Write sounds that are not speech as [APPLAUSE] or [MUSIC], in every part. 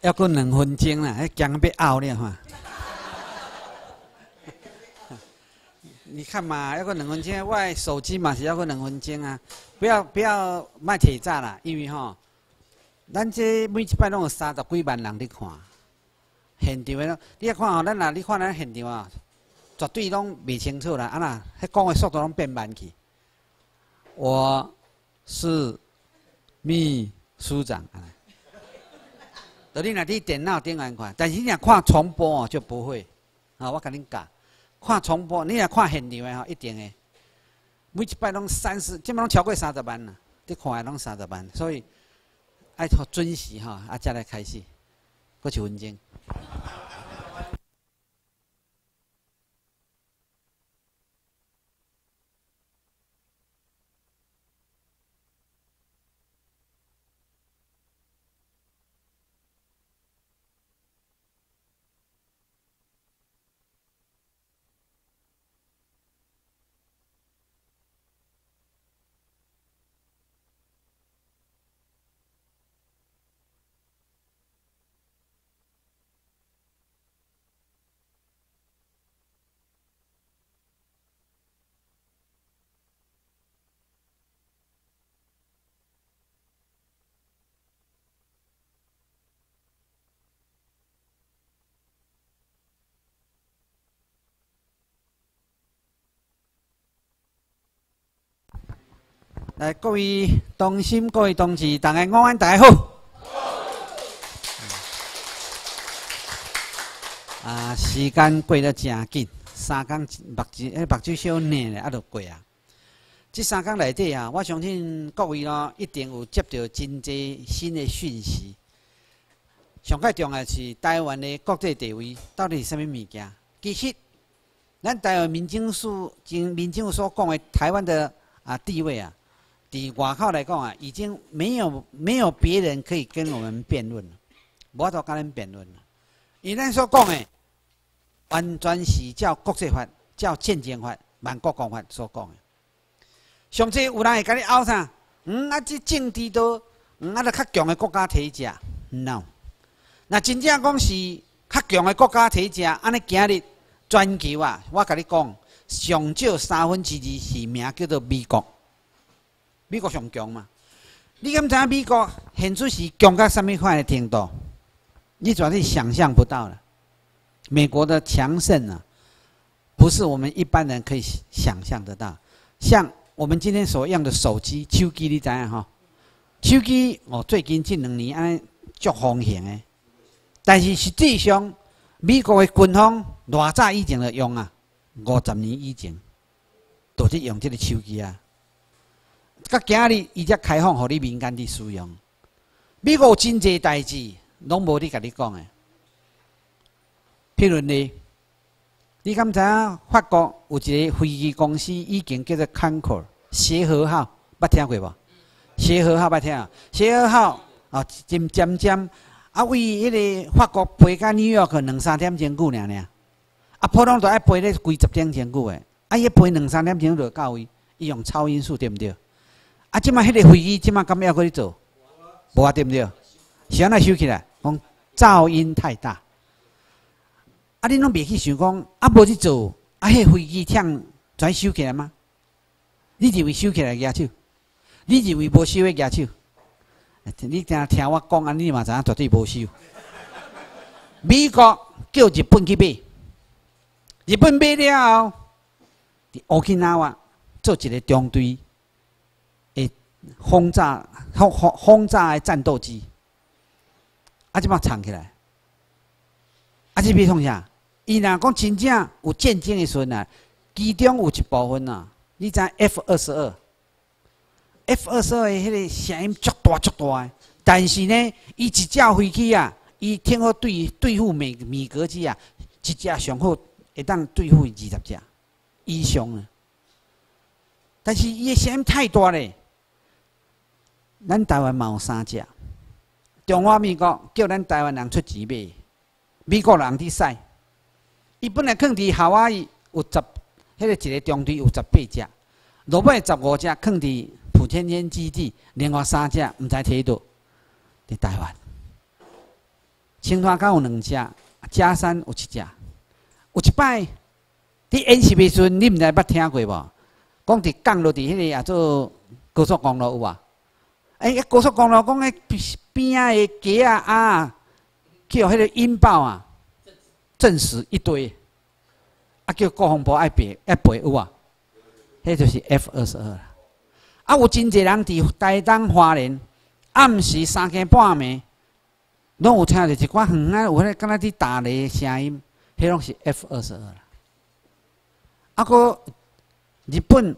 要过两分钟啦，还讲要拗了哈。[LAUGHS] 你看嘛，要过两分钟，我手机嘛是要过两分钟啊。不要不要卖铁栅啦，因为吼，咱这每一摆拢有三十几万人伫看现场的，你看吼，咱若你看咱现场啊，绝对拢未清楚啦，啊那，迄讲的速度拢变慢去。我是秘书长啊。就你若伫电脑顶安看，但是你若看重播哦就不会。啊，我甲恁讲，看重播，你若看现场的吼，一定的。每一摆拢三十，基本拢超过三十万啦，你看下拢三十万，所以爱托准时哈，啊，再来开始，过一分钟。来，各位同心，各位同志，大家午安，大家好。啊，时间过得真紧，三更目睭诶，目睭小嫩咧，啊，就过啊。这三更内底啊，我相信各位咯，一定有接到真济新的讯息。上个重要是台湾的国际地位到底是什么物件？其实，咱台湾民政署、经民政所讲的台湾的啊地位啊。伫外口来讲啊，已经没有没有别人可以跟我们辩论了，无法跟人辩论了。以咱所讲的，完全是照国际法、照宪政法、万国公法所讲的。上次有人会甲你拗啥？嗯，啊，这政治都嗯，啊，着较强诶国家体制，no。那真正讲是较强诶国家体制，安尼今日全球啊，我甲你讲，上少三分之二是名叫做美国。美国上强嘛？你敢知影美国现出是强到什么款的程度？你绝对是想象不到了。美国的强盛啊，不是我们一般人可以想象得到。像我们今天所用的手机、手机，你知影哈？手机哦，最近这两年安尼足风行的，但是实际上，美国的军方偌早以前就用啊，五十年以前，都是用这个手机啊。甲今日伊才开放，互你民间伫使用。美国真济代志，拢无你甲你讲诶。譬如呢，你敢知影法国有一个飞机公司，已经叫做 Concor，协和号，捌听过无？协和号捌听啊？协和号啊，真尖尖，啊，为迄个法国飞到纽约去两三点钟久尔尔，啊，普通都爱飞咧几十点钟久诶，啊，伊飞两三点钟就到位，伊用超音速对毋对？啊！即马迄个飞机，即马敢要搁去做？无啊，对毋对？是安那收起来，讲噪音太大。啊！恁拢袂去想讲，啊无去做，啊迄飞机艇全收起来吗？你认为收起来举手？你认为无收的举手？你听听我讲，安尼嘛知影绝对无收。美国叫日本去买，日本买了后，伫乌克兰话做一个中队。轰炸轰轰轰炸的战斗机，啊，即摆藏起来，啊，即别创啥？伊若讲真正有战争的时阵啊，其中有一部分啊，你知 F 二十二，F 二十二的迄个声音足大足大的，但是呢，伊一架飞机啊，伊挺好对对付米米格机啊，一架上好会当对付二十架以上啊，但是伊的声音太大咧。咱台湾嘛有三只，中华民国叫咱台湾人出钱买，美国人伫使。伊本来放伫夏威夷有十，迄个一个中队有十八只，落尾十五只放伫普天间基地，另外三只毋知摕倒伫台湾。青团港有两只，嘉山有一只。有一摆，伫演习的时阵，你毋知捌听过无？讲伫降落伫迄个也做高速公路有啊？哎，高速公路讲迄边仔的鸡啊啊，叫迄个引爆啊，证实一堆，啊叫国防部爱赔爱赔有啊？迄就是 F 二十二啦。啊，有真济人伫台东花莲，暗时三更半暝，拢有听着一寡远啊，有迄个敢若伫打雷声音，迄拢是 F 二十二啦。啊，个日本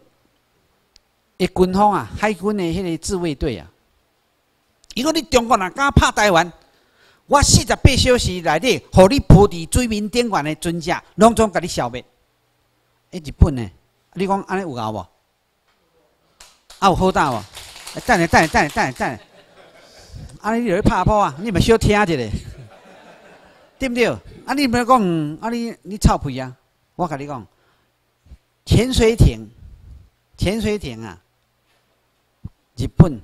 的军方啊，海军的迄个自卫队啊，伊讲你中国人敢拍台湾，我四十八小时内底，互你铺伫水面顶悬的船只，拢总甲你消灭。诶，日本呢？你讲安尼有效无？啊，有好大无？等下，等下，等下，等下，等下。安尼你去拍破啊？你咪小听一下，对不对？啊，你咪讲，啊你你臭屁啊！我甲你讲，潜水艇，潜水艇啊，日本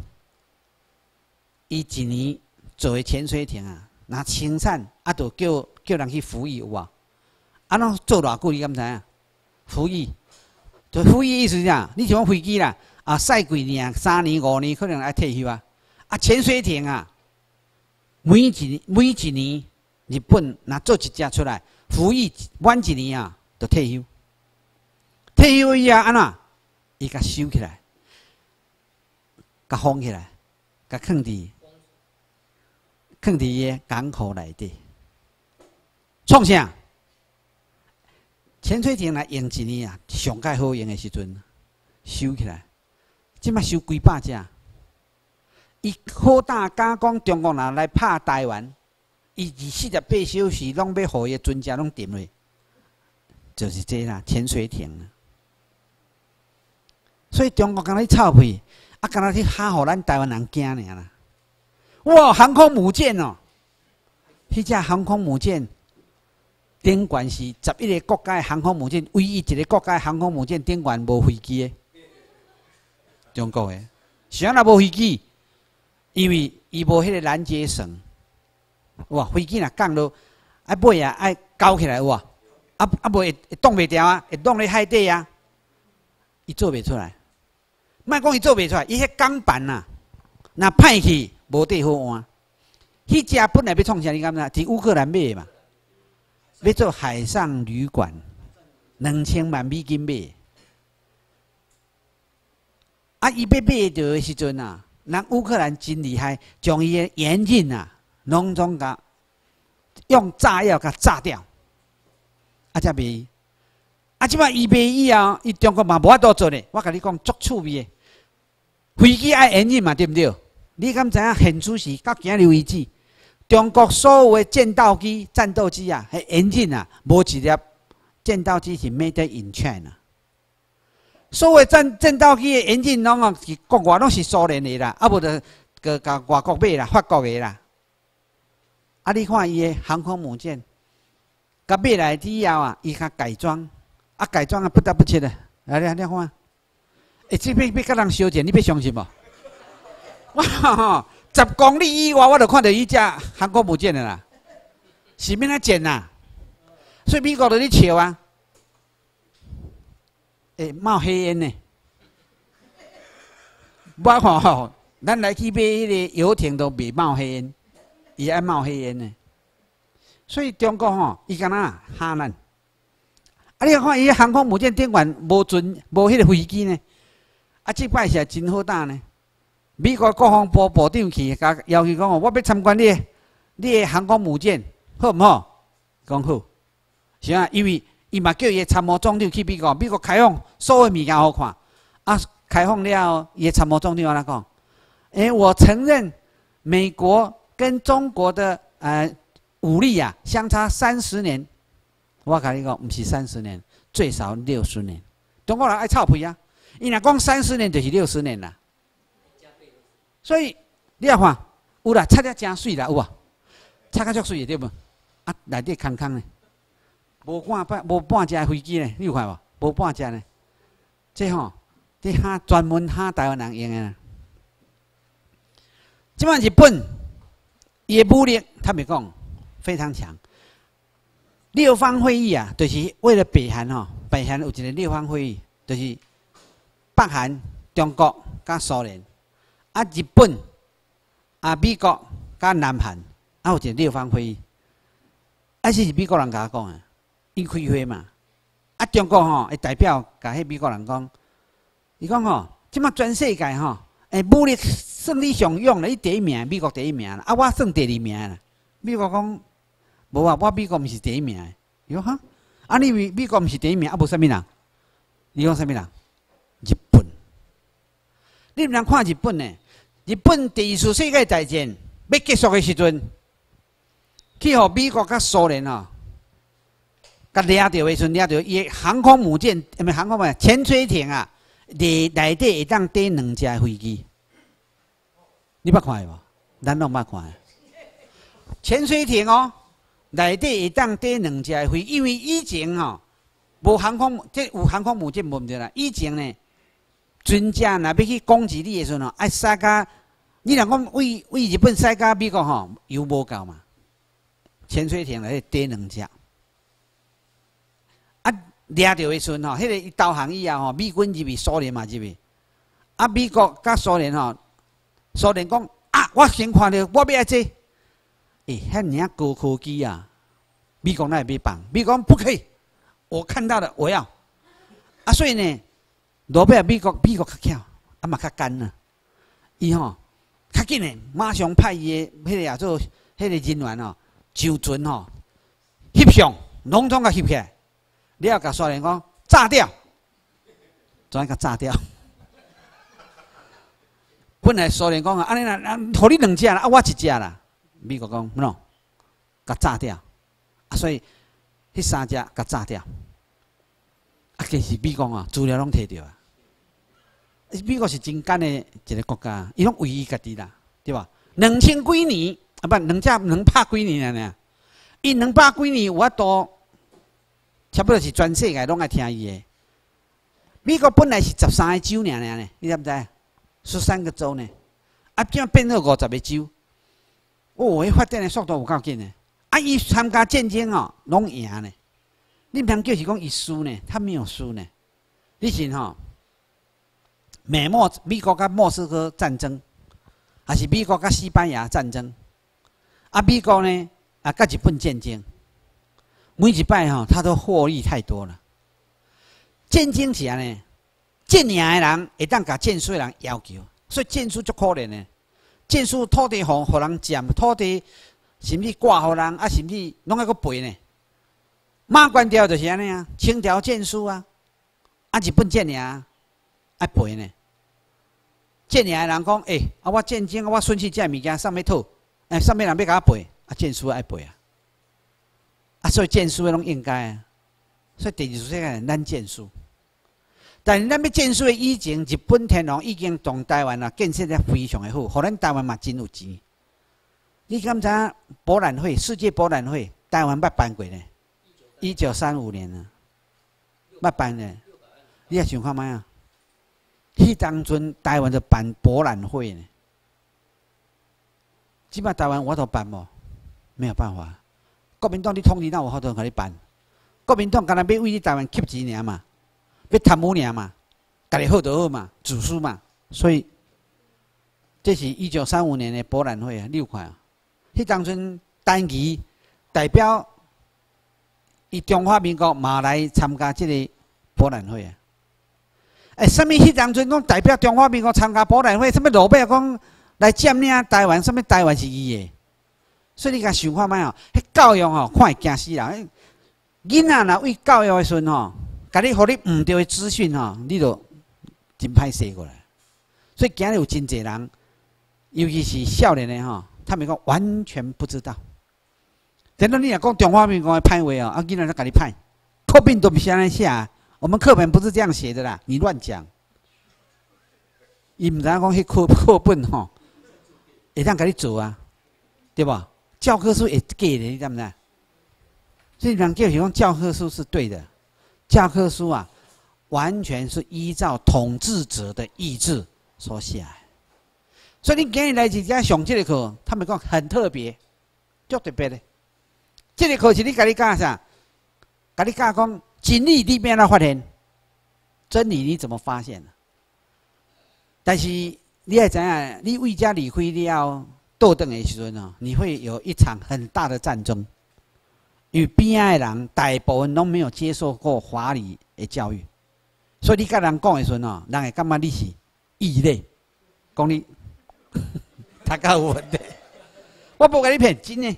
伊一年做诶潜水艇啊，若生产啊，就叫叫人去服役有啊？啊，拢做偌久？你敢知影？服役。就服役意思啥？你像飞机啦，啊，赛几年、三年、五年，可能来退休啊。啊，潜水艇啊，每一每一年，日本若做一只出来，服役满一年啊，就退休。退休以后安怎？伊甲收起来，甲封起来，甲放伫放伫伊港口内底，创啥？潜水艇来用一年啊，上盖好用的时阵收起来，即摆收几百只。伊好大敢讲中国人来拍台湾，伊二四十八小时拢要互伊船只拢沉落，就是这啦，潜水艇。所以中国敢若臭屁，啊，敢若去吓唬咱台湾人惊尔啦。哇，航空母舰哦，迄只航空母舰。顶悬是十一个国家的航空母舰，唯一一个国家的航空母舰顶悬无飞机的，中国的，啥若无飞机？因为伊无迄个拦截绳，哇，飞机若降落，啊尾啊爱勾起来哇，啊啊袂会动袂掉啊，会动咧海底啊，伊做袂出来。莫讲伊做袂出来，伊迄钢板呐，若歹去无地好换。迄只本来要创啥？你敢知？伫乌克兰买嘛？要做海上旅馆，两千万美金买。啊，伊要买着的时阵啊，人乌克兰真厉害，将伊的眼镜啊，拢总甲用炸药甲炸掉，啊才卖。啊，即摆伊卖以后，伊中国嘛无法度做咧。我甲你讲，足趣味的，飞机爱眼镜嘛，对毋对？你敢知影现出时到今日为止？中国所有的战斗机、战斗机啊，迄引擎啊，无一粒战斗机是 made in China。所有战战斗机的引擎拢啊是国外拢是苏联的啦，啊无就个甲外国买啦，法国的啦。啊，你看伊的航空母舰，甲买来之后啊，伊较改装，啊改装啊不得不切的，来来来看，哎，这边要甲人修剪，你别相信无？[LAUGHS] 哇！十公里以外，我就看到伊只韩国母舰的啦，是免来捡呐？所以美国都咧笑啊，会冒黑烟呢。我看吼，咱来去买迄个游艇都未冒黑烟，伊爱冒黑烟呢。所以中国吼，伊干呐吓咱。啊，你看伊航空母舰顶管无准无迄个飞机呢？啊，这摆是真好打呢。美国国防部部长去，甲要求讲哦，我要参观你，你的航空母舰好毋好？讲好，是啊，因为伊嘛叫伊参谋总长去美国，美国开放所有物件好看，啊，开放了，伊参谋总长安怎讲？诶，我承认美国跟中国的呃武力啊相差三十年，我甲你讲，毋是三十年，最少六十年。中国人爱臭屁啊，伊若讲三十年就是六十年啦。所以你也看，有啦，擦得真水啦，有啊，擦得足水对无？啊，内底空空的，无半半无半只飞机呢，你有看无？无半只呢，这吼，这哈专门哈台湾人用的。即摆日本，伊的武力，他咪讲，非常强。六方会议啊，就是为了北韩哦，北韩有一个六方会议，就是北韩、中国甲苏联，啊日本、啊美国甲南韩，啊有一个六方会议。啊是是美国人甲我讲啊，伊开会嘛，啊中国吼会代表甲迄美国人讲，伊讲吼，即马全世界吼，诶武力胜利上勇咧，伊第一名，美国第一名啦，啊我算第二名啦，美国讲。无啊，我美国毋是第一名诶。伊讲哈，啊你美美国毋是第一名，啊无啥物人？伊讲啥物人？日本。你毋通看日本呢？日本第二次世界大战要结束诶时阵，去互美国甲苏联哦，甲掠着诶时阵，掠着伊航空母舰，毋是航空母舰，潜水艇啊，内内底会当缀两架飞机。你捌看无？咱拢捌看。潜水艇哦。内底会当缀两架飞，因为以前吼无航空，即有航空母舰无毋对啦。以前呢，军舰若要去攻击你诶时阵吼，爱驶甲你若讲为为日本驶甲美国吼，油无够嘛，潜水艇来缀两架。啊，掠着诶时阵吼，迄个导航以后吼，美军入去，苏联嘛入去。啊，美国甲苏联吼，苏联讲啊，我先看着，我要爱坐。诶，遐尔高科技啊！美国那也被绑，美国不可以。我看到了，我要。啊，所以呢，罗贝啊美国美国较巧，啊嘛较干呐。伊吼较紧诶，马上派伊诶迄个啊做迄个人员吼，就准吼翕相，拢总甲翕起来。你要甲苏联讲炸掉，怎甲炸掉？[LAUGHS] 本来苏联讲啊，安尼啦，啊，互你两只啦，啊，我一只啦。美国讲喏，甲炸掉，啊，所以迄三只甲炸掉，啊，其实美国啊，资料拢摕着啊。美国是真干的一个国家，伊拢为伊家己啦，对吧？两千几年啊，不，两只两百几年了呢。伊两百几年，我都差不多是全世界拢爱听伊的。美国本来是十三个州尔呢，你知毋知？十三个州呢，啊，怎变到五十个州？哦，伊发展的速度有够紧呢！啊，伊参加战争哦，拢赢呢。你通叫是讲伊输呢？他没有输呢。你信吼？美墨美国甲莫斯科战争，还是美国甲西班牙战争？啊，美国呢？啊，甲日本战争，每一摆吼，他都获利太多了。战争时呢，战赢的人会当甲战输的人要求，所以战输足可怜呢。建树土地互互人占，土地甚至挂互人，啊，甚至拢爱搁赔呢。马关条就是安尼啊，清朝建树啊，啊日本建啊，爱赔呢。建的人讲，诶，啊我战争我损失这物件，上面套，诶，上面人要甲我赔，啊建树爱赔啊。啊，所以建书拢应该啊。所以第二次世界咱建树。但是咱要建设以前，日本天皇已经同台湾啊建设得非常的好，互咱台湾嘛真有钱。你敢知博览会？世界博览会台湾捌办过呢？一九三五年啊，捌办呢？你也想看卖啊？迄当阵台湾就办博览会呢？即摆台湾我都办无，没有办法。国民党你统治，那有好多人甲你办。国民党干那要为你台湾吸钱尔嘛？要贪污尔嘛，家己好就好嘛，自私嘛，所以这是一九三五年的博览会啊，六块啊。迄当阵单期代表以中华民国马来参加这个博览会啊。哎，什么？迄当阵拢代表中华民国参加博览会，什么罗贝讲来占领台湾？什么台湾是伊的？所以你甲想看卖哦，迄教育哦，看会惊死人。囡仔若为教育的时阵吼。甲你，互你毋对的资讯吼，你就真歹说过来。所以今日有真济人，尤其是少年的吼，他们讲完全不知道。等到你若讲中华民国的歹话哦，啊，囡仔就甲你歹，课本都不是安尼写，我们课本不是这样写的啦，你乱讲。伊毋知影讲迄课课本吼，会当甲你做啊，对吧？教科书会假的，你知毋知？所以人叫是讲教科书是对的。教科书啊，完全是依照统治者的意志所写，所以你今日来这家上这个课，他们讲很特别，就特别的。这个课是你家己教啥？家己教讲真理你变哪发现？真理你怎么发现但是你要知影，你为家离开了倒转的时阵哦，你会有一场很大的战争。因为边仔的人大部分都没有接受过华理的教育，所以你甲人讲的时阵哦，人会感觉你是异类，讲你 [LAUGHS] 他够有问题。我无甲你骗，真的，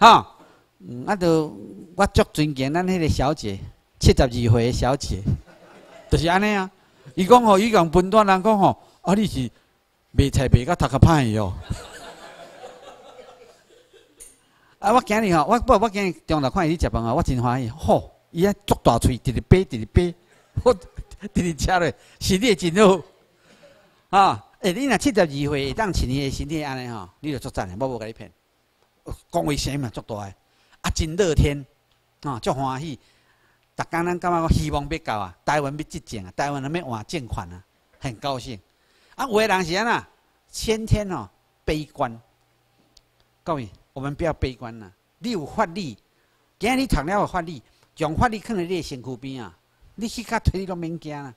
哈，啊，都我足尊敬咱迄个小姐，七十二岁的小姐，就是安尼啊。伊讲吼，伊共分段人讲吼，啊，你是卖菜卖甲读较歹去哦。[LAUGHS] 啊！我今日吼，我不，我今日中昼看伊去食饭吼，我真欢喜。吼，伊啊，足大喙，直直飞，直直飞，[LAUGHS] 我直直吃咧，身体真好。啊！诶，你若七十二岁会，当穿伊诶身体安尼吼，你就足赞诶，我无甲你骗。讲话声嘛足大诶，啊，真乐天，啊，足欢喜。逐工咱感觉讲希望要到啊，台湾要执政啊，台湾人要换政权啊，很高兴。啊，有的人是安那，先天哦悲观，各位。我们不要悲观呐！你有法律，今日你读了有法律，将法律放在你的身躯边啊！你去甲推你都免惊啊！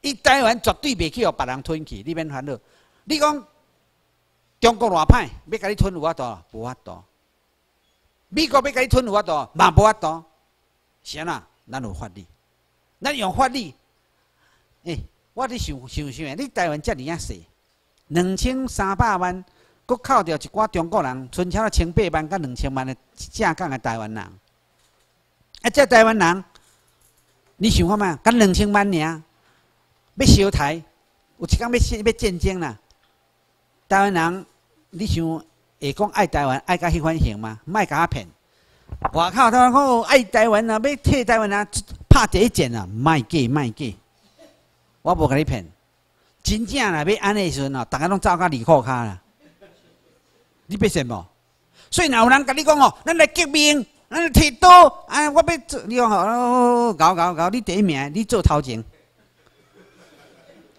伊台湾绝对袂去互别人吞去，你免烦恼。你讲中国偌歹，要甲你吞有法度？无法度。美国要甲你吞有法度？嘛无法度。啥啊？咱有法律，咱用法律。诶，我伫想想想诶，你台湾遮尔啊细，两千三百万。佫靠着一寡中国人，剩下了千八万甲两千万的正港的台湾人。啊，这台湾人，你想看嘛？干两千万尔，要烧台，有一工要要战争啦。台湾人，你想会讲爱台湾爱甲迄款型吗？莫甲我骗！外口他讲爱台湾啊，要替台湾啊拍第一战啊，莫假莫假！我无甲你骗，真正啦要安尼时阵哦，大家拢走甲离裤骹啦。你别信无？所以若有人甲你讲哦，咱来革命，咱来提刀，哎，我要做，你讲哦，搞搞搞，你第一名，你做头前。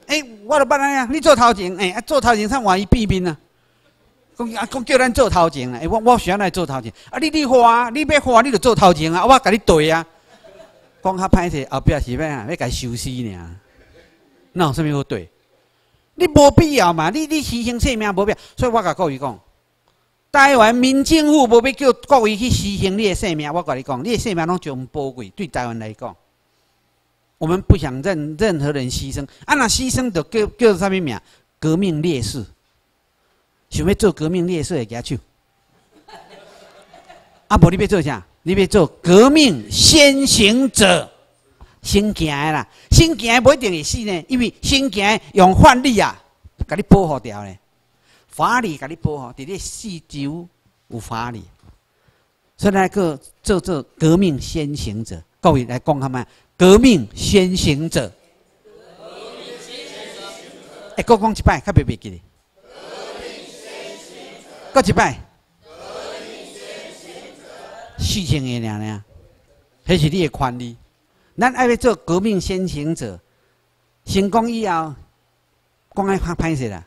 哎，我都捌安呀，你做头前，哎，啊做头前，才万一避免啊。讲啊，讲叫咱做头前啊，哎，我我想来做头前，啊，你你花，你要花，你就做头前啊，我甲你对啊。讲较歹势，后壁是要啊，要甲收尸尔。那有啥物好对？你无必要嘛，你你牺牲性命无必要，所以我甲各位讲。台湾民政府无必要叫各位去牺牲你的性命，我甲你讲，你的性命拢真宝贵。对台湾来讲，我们不想任任何人牺牲。啊，那牺牲就叫叫啥物名？革命烈士。想要做革命烈士的举手。[LAUGHS] 啊，无你要做啥？你要做革命先行者，先行的啦。先行的不一定会死呢，因为先行用法律啊，甲你保护掉呢。法律甲你保护，伫咧四周有法律，所以来个做做革命先行者，各位来讲下嘛，革命先行者。哎，各讲一摆，较别别记哩。搁一摆。四千个俩俩，迄是你的权利。咱爱要做革命先行者，成功以后，讲爱较歹势啦。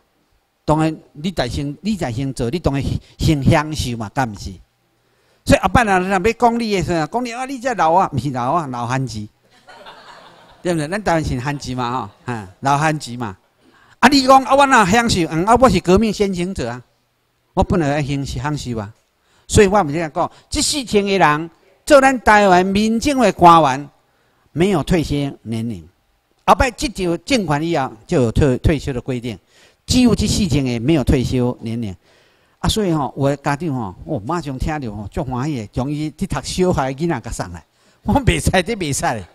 当然，你在先，你在先做，你当然先享受嘛，敢毋是？所以后摆人若要讲你诶时候，讲你啊，你这老啊，毋是老啊，老汉子，对不对？咱台湾是汉子嘛，吼，哈，老汉子嘛。啊，你讲啊，我若享受？嗯，啊，我是革命先行者啊，我本来要享受享受啊。所以我们这样讲，这四千个人做咱台湾民政的官员，没有退休年龄。后摆这条政权以后，就有退退休的规定。只有这四千个没有退休年龄，啊，所以吼，我家长吼，我马上听到吼，足欢喜，将伊去读小学囡仔甲送来，我袂使得袂使咧，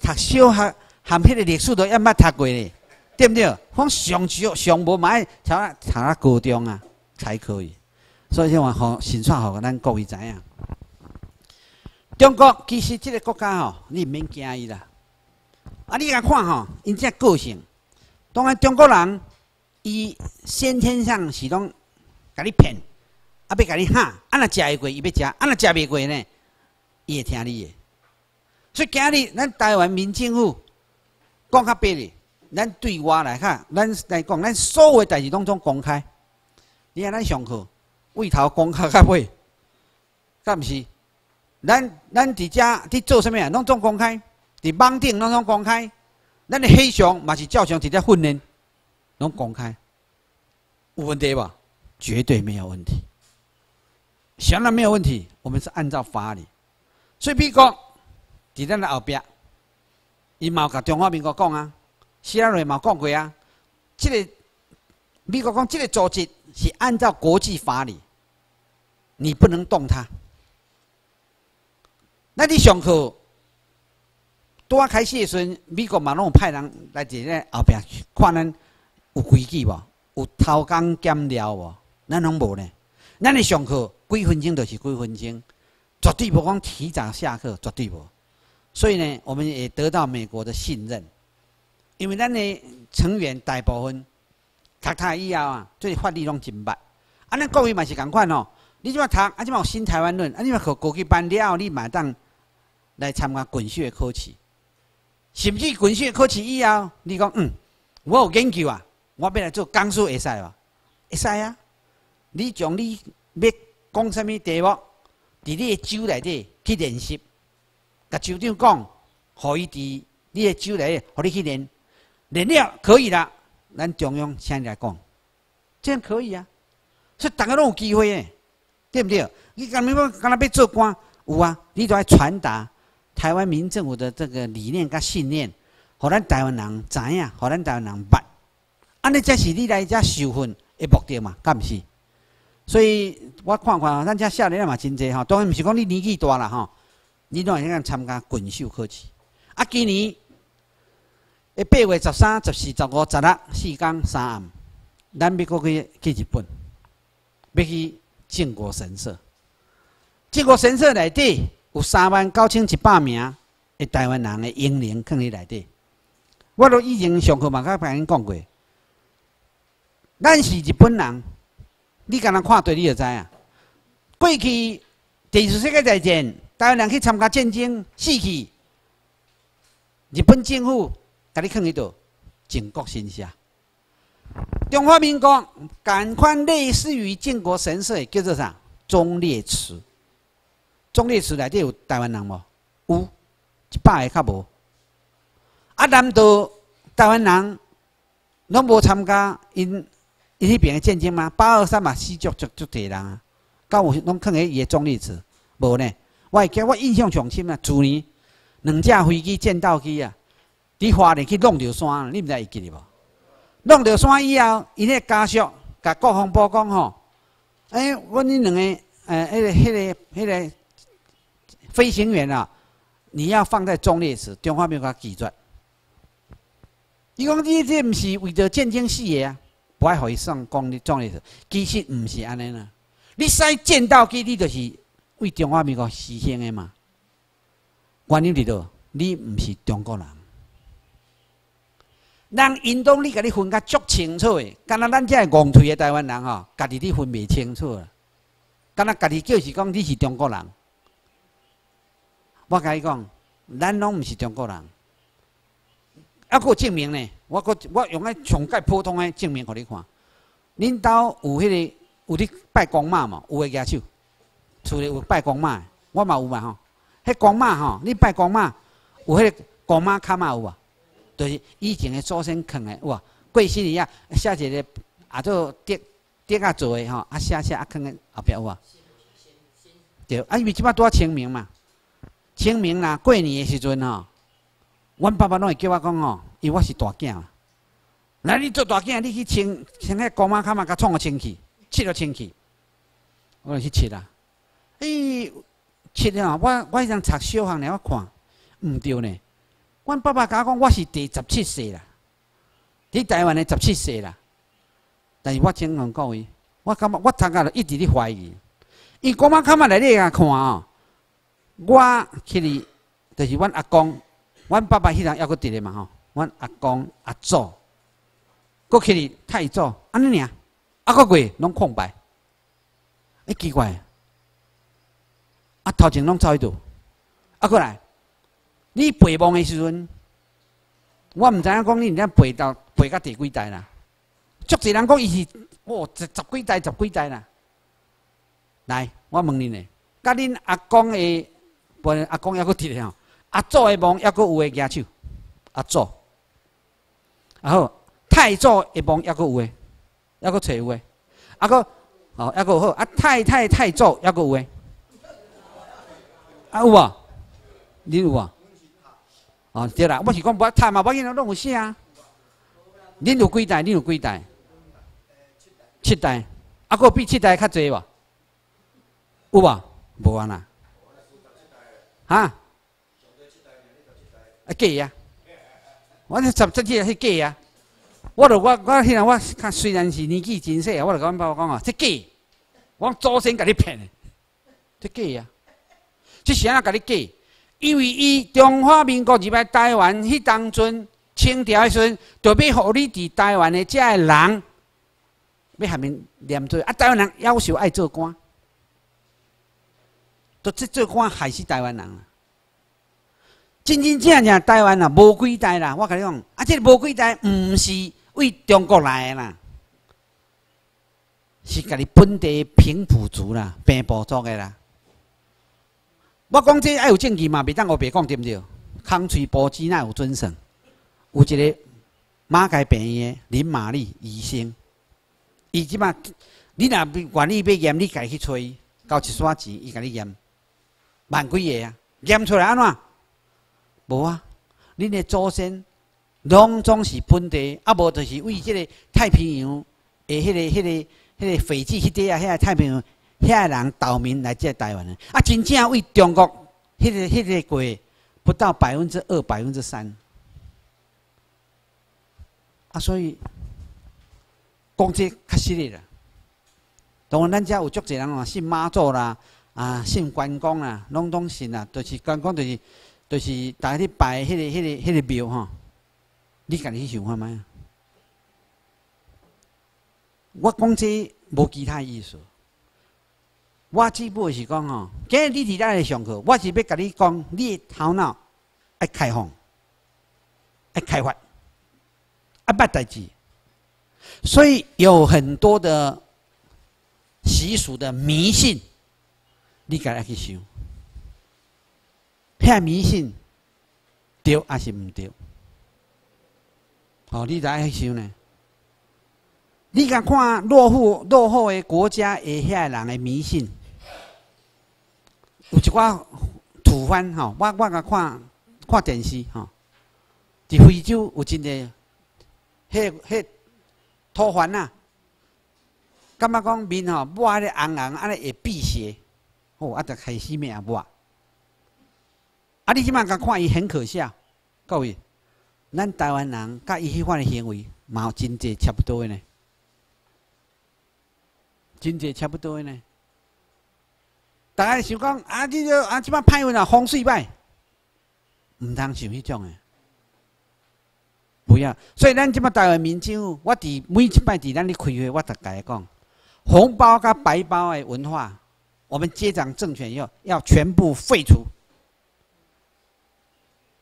读小学含迄个历史都一捌读过咧，对不对？我上小上无买，像读啊高中啊才可以，所以说吼，先算好，咱各位知影。中国其实这个国家吼，你毋免惊伊啦，啊，你来看吼，因这个性。当然，中国人伊先天上是拢甲你骗，啊，要甲你吓，啊，若食会过伊要食，啊，若食袂过呢，伊会听你诶。所以今日咱台湾民政府讲较白哩，咱对外来看，咱来讲，咱所有代志拢总公开。你看咱上课，为头公开较尾，敢毋是？咱咱伫遮伫做啥物啊？拢总公开，伫网顶拢总公开。咱的黑熊嘛是照常伫遮训练，拢公开。有问题吧？绝对没有问题。显然没有问题，我们是按照法理。所以美国伫咱的后壁，伊嘛有甲中华民国讲啊，希拉瑞嘛讲过啊，即个美国讲即个组织是按照国际法理，你不能动它。那你上课拄啊开始的时阵，美国嘛拢有派人来伫咧后壁看咱有规矩无，有偷工减料无，咱拢无呢。咱的上课几分钟就是几分钟，绝对不讲提早下课，绝对无。所以呢，我们也得到美国的信任，因为咱的成员大部分读读以后啊，做法律拢真捌。啊，咱各位嘛是共款哦。你即马读，啊，即马有新台湾论，啊，你嘛考国际班了后，你嘛当来参加滚血考试，甚至滚血考试以后，你讲嗯，我有研究啊，我要来做讲师会使无？会使啊。你将你要讲什么题目，伫你的酒内底去练习，甲酒长讲，互伊伫你的酒内，互你去练，练了可以啦，咱中央请你来讲，这样可以啊，所以大家拢有机会诶，对不对？你干要干那要做官，有啊，你都要传达台湾民政府的这个理念甲信念，互咱台湾人知影，互咱台湾人捌，安尼才是你来遮受训的目的嘛，敢毋是？所以我看看，咱遮少年嘛真济吼，当然毋是讲你年纪大啦吼，你都会用参加军秀考试。啊，今年一八月十三、十四、十五、十六四天三暗，咱美国去去日本，要去靖国神社。靖国神社内底有三万九千一百名的台湾人诶英灵放伫内底。我都以前上课嘛，甲别人讲过，咱是日本人。你敢若看对，你就知啊。过去第二次世界大战，台湾人去参加战争死去，日本政府甲你放喺度，靖国神社。中华民国赶快类似于靖国神社，叫做啥？忠烈祠。忠烈祠内底有台湾人无？有，一百个较无。啊，南岛台湾人拢无参加因。伊迄边的战争吗？八二三嘛，死足足足侪人啊！甲有拢囥喺伊的忠烈祠，无呢？我会记我印象上深啊，去年两架飞机战斗机啊，伫花莲去弄着山，你毋知会记哩无？弄着山以后，伊迄家属甲国防部讲吼，哎，阮恁两个，诶，迄个、迄个、迄个飞行员啊，你要放在忠烈祠，中华民国拒绝。伊讲你这毋是为着战争死的啊？我爱互伊上讲你壮烈时，其实毋是安尼啦。你使见到机，你就是为中华民国牺牲的嘛。原因伫倒，你毋是中国人。人印度你甲你分甲足清楚的，敢若咱遮个戆腿的台湾人吼，家己你分袂清楚。敢若家己就是讲你是中国人。我甲伊讲，咱拢毋是中国人。还佫证明呢？我佫我用个上介普通的证明互你看。恁兜有迄个有咧拜公妈嘛？有诶举手，厝里有拜公妈，我嘛有嘛吼。迄公妈吼，你拜公妈有迄个公妈卡嘛有无？就是以前诶祖先坑诶，哇，过新年啊，写一个啊做叠叠啊做诶吼，啊写写啊坑诶后壁有无？对，啊因为即摆拄啊清明嘛，清明啦，过年诶时阵吼。阮爸爸拢会叫我讲吼，因为我是大囝。那你做大囝，你去清清迄姑妈卡嘛，甲创个清气，切个清气，我去切啦。诶，切啊！我我迄阵读小学呢，我看毋对呢。阮爸爸甲我讲，我是第十七世啦，伫台湾的十七世啦。但是我真讲各位，我感觉我读到一直咧怀疑。伊姑妈卡嘛来咧甲看哦，我去哩，就是阮阿公。阮爸爸迄人还阁伫咧嘛吼，阮阿公阿祖，过去哩太祖，安尼尔，啊个过拢空白，哎奇怪，啊头前拢走去度，啊过来，你背梦的时阵，我毋知影讲你毋知背到背到第几代啦，足济人讲伊是，哦十十几代十几代啦，来，我问你呢，甲恁阿公的，不阿公还佫伫咧吼，阿祖的墓还佫有诶举手，阿祖，然后太祖的墓还佫有诶，还佫找有诶，啊佫哦还佫有好，啊太太太祖还佫有诶，啊有无？恁有无？哦对啦，我是讲无趁嘛，无紧拢有写啊。恁有几代？恁有几代？七代，啊，佫比七代较济无？有无？无啊啦。哈？啊假啊！我这十七个是假啊！我著我我迄阵我较虽然是年纪真细，我著甲阮爸爸讲啊，这假！我祖先甲你骗的，这假啊！这是安怎甲你假？因为伊中华民国入来台湾迄当阵。清朝时阵，就要互你伫台湾的遮个人，要下面念做啊！台湾人要求爱做官，都这做官害死台湾人啊！真真正正台湾啊，无几代啦！我甲你讲，啊，这无几代，毋是为中国来的啦，是家己本地平埔族啦、平埔族的啦。我讲这爱有证据嘛？袂当我白讲对不对？空吹波子哪有准绳？有一个马街病院的林玛丽医生，伊即马你若愿意要验，你家去伊，交一撮钱，伊甲你验，万几个啊？验出来安怎？无啊！恁的祖先拢总是本地，啊无就是为即个太平洋的迄个、迄个、迄个废弃迄底啊，遐个太平洋遐人岛民来这台湾的，啊，真正为中国迄个、迄个过不到百分之二、百分之三。啊，所以讲这较实力啦。当然，咱遮有足侪人啊，信妈祖啦，啊，信关公啦，拢拢信啦。就是关公，就是就是大家去拜迄个、迄个、迄个庙吼。你家己去想看觅啊？我讲这无其他意思。我只不过是讲吼，今日你伫咱来上课，我是要甲你讲，你头脑爱开放，爱开发。啊，不代志，所以有很多的习俗的迷信，你该来去想，遐迷信对还是毋对？哦，你来去想呢？你敢看落后落后的国家，下遐人的迷信，有一寡土番吼，我我甲看看电视吼，伫非洲有真个。迄、迄土番呐，感觉讲面吼抹迄个红红，安尼会辟邪，哦，啊，着开始咩啊抹。啊，你即摆甲看伊很可笑，各位，咱台湾人甲伊迄款的行为，嘛有真济差不多的呢，真济差不多的呢。大家想讲啊，你个啊，即摆歹运啊，风水歹，毋通想迄种诶。不要，所以咱即摆台湾民众，我伫每一摆伫咱咧开会，我逐家讲，红包甲白包的文化，我们接掌政权以后要全部废除。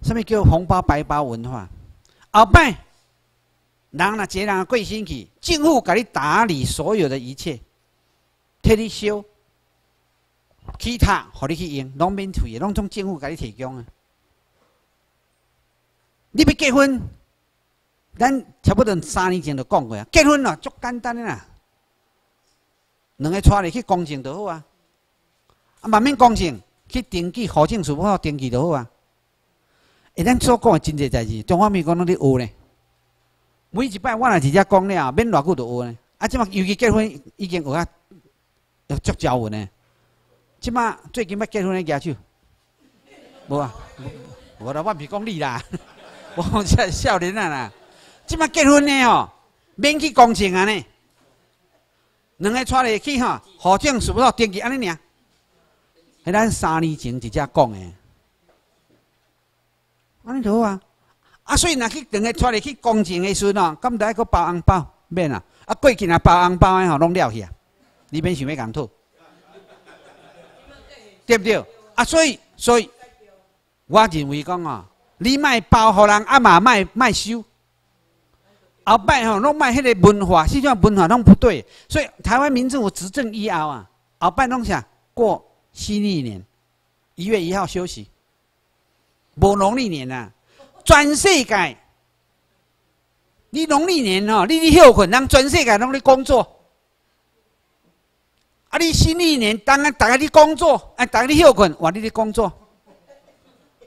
什么叫红包白包文化？后摆人若一个人过身去，政府甲你打理所有的一切，替你修，其他互你去用，拢免退，拢从政府甲你提供啊。你要结婚？咱差不多三年前就讲过啊，结婚咯，足简单的啦，两个娶入去公证就好啊，啊，慢慢公证去登记，户政事务所登记就好啊。诶，咱所讲的真济代志，中华民国拢伫学呢。每一摆我若直接讲了，免偌久就学呢。啊，即马尤其结婚已经学啊，要足招稳呢。即马最近要结婚的举手，无啊？我啦，我毋是讲你啦，[LAUGHS] 我讲这少年啊啦。即摆结婚的吼，免去公证安尼，两个带入去吼，户政事务所登记安尼尔。迄咱三年前直接讲诶，安尼好啊。啊，所以若去两个带入去公证诶时阵哦，敢得个包红包免啊？啊，过去若包红包诶吼，拢了去啊，你免想要共讨，对不对？啊，所以所以，我认为讲哦，你卖包互人，啊嘛卖卖收。后摆吼，拢卖迄个文化，实际上文化拢不对，所以台湾民政府执政以后啊，后摆拢啥过新历年一月一号休息，无农历年啊，全世界，你农历年哦，你你休困，人全世界拢咧工作。啊！你新历年，当然大家咧工作，啊，大家咧休困，哇你咧工作。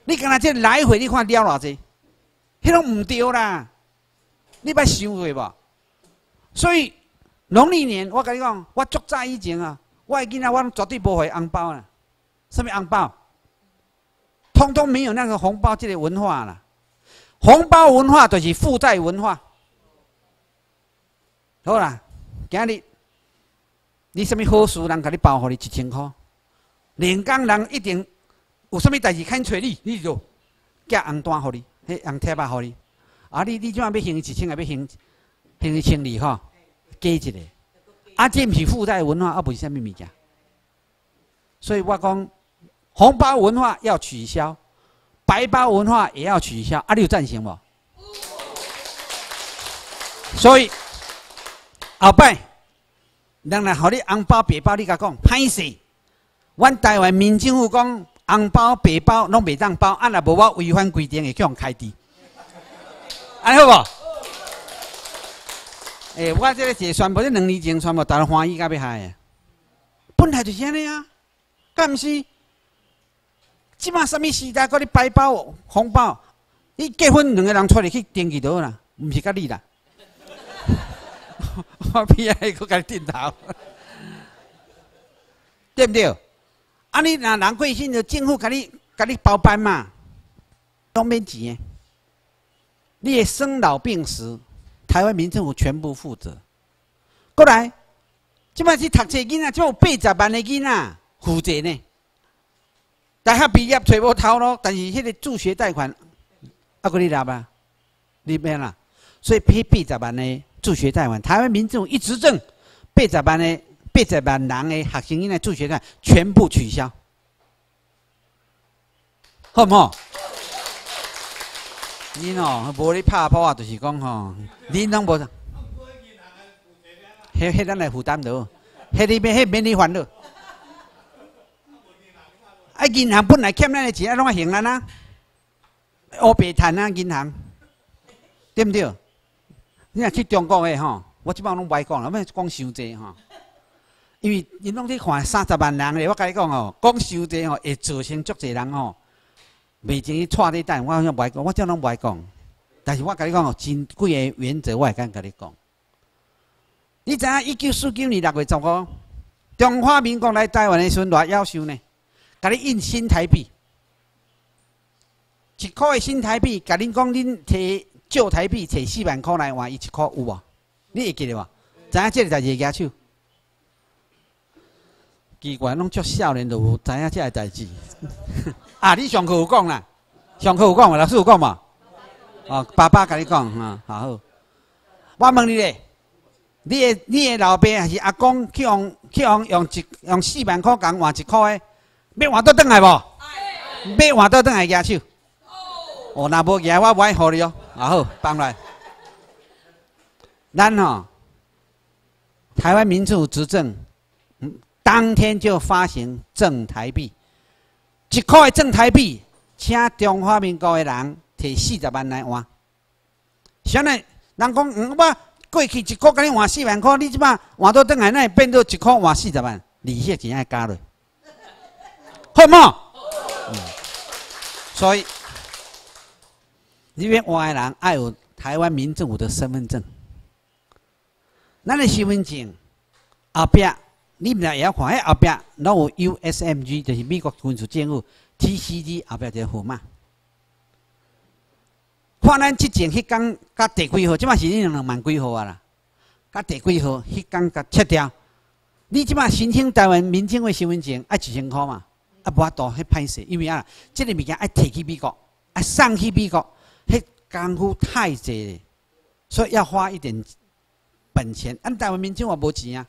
你刚才这来回，你看了偌济，迄拢唔对啦。你捌想过无？所以农历年，我跟你讲，我足早以前啊，我囡仔我绝对无回红包啦。什么红包？通通没有那个红包这个文化啦。红包文化就是负债文化。好啦，今日。你什么好事，人给你包，给你一千块。连工人一定有什么代志肯找你，你就寄红单给你，迄红贴吧给你。啊，你你怎啊要行一千，啊要行行一千二吼，加一个。啊，这毋是负债文化，啊，不是啥物物件。所以我讲，红包文化要取消，白包文化也要取消。啊，你有赞成无？所以后摆。人来互你红包白包，你甲讲歹势。阮台湾民政府讲红包白包拢袂当包，啊若无我违反规定会叫人开除。安尼好无？诶，我这个是宣布，这两年前宣布，大家欢喜甲要害啊！本来就是安尼啊，干毋是？即马什么时代，搁你白包红包？你结婚两个人出来去登记倒啦，毋是甲你啦。我偏爱去甲你点头，对不对？啊，你若人贵姓，就政府甲你甲你包办嘛，拢免钱。你的生老病死，台湾民政府全部负责。过来，即摆去读册囡仔，即有八十万的囡仔负责呢。大学毕业找无头咯，但是迄个助学贷款，啊，搁你拿吧，你免啦。所以批八十万呢。助学贷款，台湾民众一执政，八十万的八十万人的学生因的助学贷全部取消，好唔好？你哦，无你拍破啊，就是讲吼，你拢无，迄迄咱来负担到，迄里面迄免你还了。啊，银行本来欠咱的钱，啊，拢还咱啊，乌白赚啊，银行，对不对？你若去中国诶吼，我即摆拢歹讲啦，要讲伤济吼。因为因拢伫看三十万人咧，我甲你讲吼，讲伤济吼会造成足济人吼，未前去错你等，我好像歹讲，我这拢歹讲。但是我甲你讲吼，真几个原则，我会敢甲你讲。你知影一九四九年六月十五，中华民国来台湾诶时阵偌要求呢？甲你印新台币，一块诶新台币，甲恁讲恁摕。旧台币摕四万块来换伊一块有无？你会记得无？知影这个代志举手？奇怪，拢足少年都无知影这个代志。[LAUGHS] 啊，你上课有讲啦？上课有讲无？老师有讲无？哦，爸爸甲你讲哈，好。我问你咧，你的你的老爸还是阿公去用去用用一用四万块共换一块的，要换倒转来无？要换倒转来举手。哦，若无举我不爱互你哦。然后搬来，咱吼，台湾民主执政，当天就发行正台币，一块正台币，请中华民国的人摕四十万来换。现在人讲，嗯，我过去一块给你换四万块，你即摆换到等来，那会变做一块换四十万，利息钱爱加了，好吗？嗯，所以。你边外人爱有台湾民政府的身份证，咱的身份证后壁，你们也要看，迄后壁拢有 USMG，就是美国军事政府 TCD 后壁个号码。看咱之前迄工甲第几号，即摆是你两万几号啊啦？甲第几号迄工甲切掉？你即摆申请台湾民政府身份证爱一千块嘛？啊，无法度迄歹势，因为啊，即个物件爱摕去美国，爱送去美国。功夫太济，所以要花一点本钱。按台湾民政话无钱啊，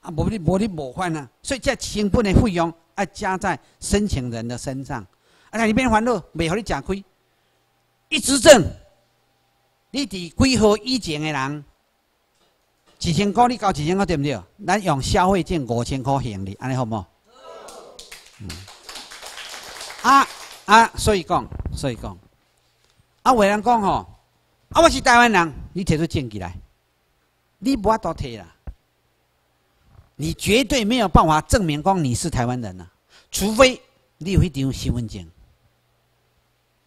啊无你无你无换啊，所以这成本的费用要加在申请人的身上。啊，你变烦恼，袂互你吃亏。一执政，你伫几号以前的人，一千块你交一千块对不对？咱用消费券五千块行哩，安尼好无？啊啊，所以讲，所以讲，啊，有人讲吼，啊，我是台湾人，你提出证据来，你无法度提啦，你绝对没有办法证明讲你是台湾人呐，除非你有一张身份证，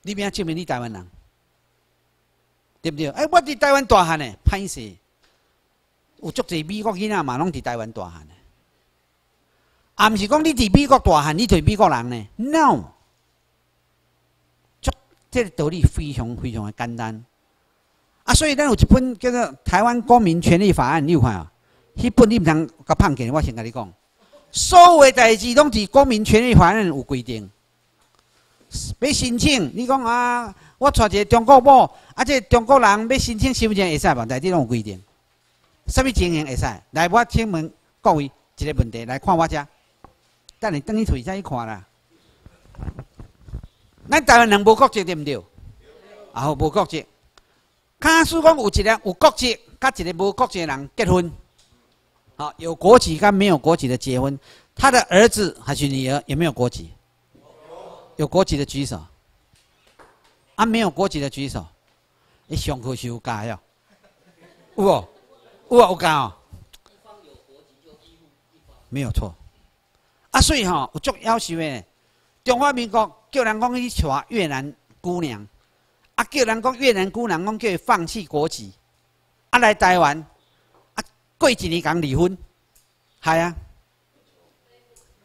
你边证明你台湾人，对不对？哎，我伫台湾大汉呢，歹势，有足侪美国囡仔嘛，拢伫台湾大汉呢，啊，毋是讲你伫美国大汉，你对美国人呢？No。这个道理非常非常的简单，啊，所以咱有一本叫做《台湾公民权利法案》，你有看啊？迄本你毋通甲判给我先甲你讲，所有的代志拢是《公民权利法案》有规定。要申请，你讲啊，我娶一个中国某，啊，这中国人要申请身份证会使无？代志拢有规定，什么情形会使？来，我请问各位一个问题，来看我遮，等你等你退再去看啦。咱台湾人无国籍对毋对？啊，无国籍。假使讲有一个有国籍，甲一个无国籍的人结婚，好，有国籍跟没有国籍的结婚，他的儿子还是女儿有没有国籍？有国籍的举手。啊，没有国籍的举手。你上课是有教哟？有哦，有哦，有教哦。没有错。啊，所以吼，有足要求的。中华民国叫人讲去娶越南姑娘，啊，叫人讲越南姑娘讲叫伊放弃国籍，啊，来台湾，啊，过一年讲离婚，系啊，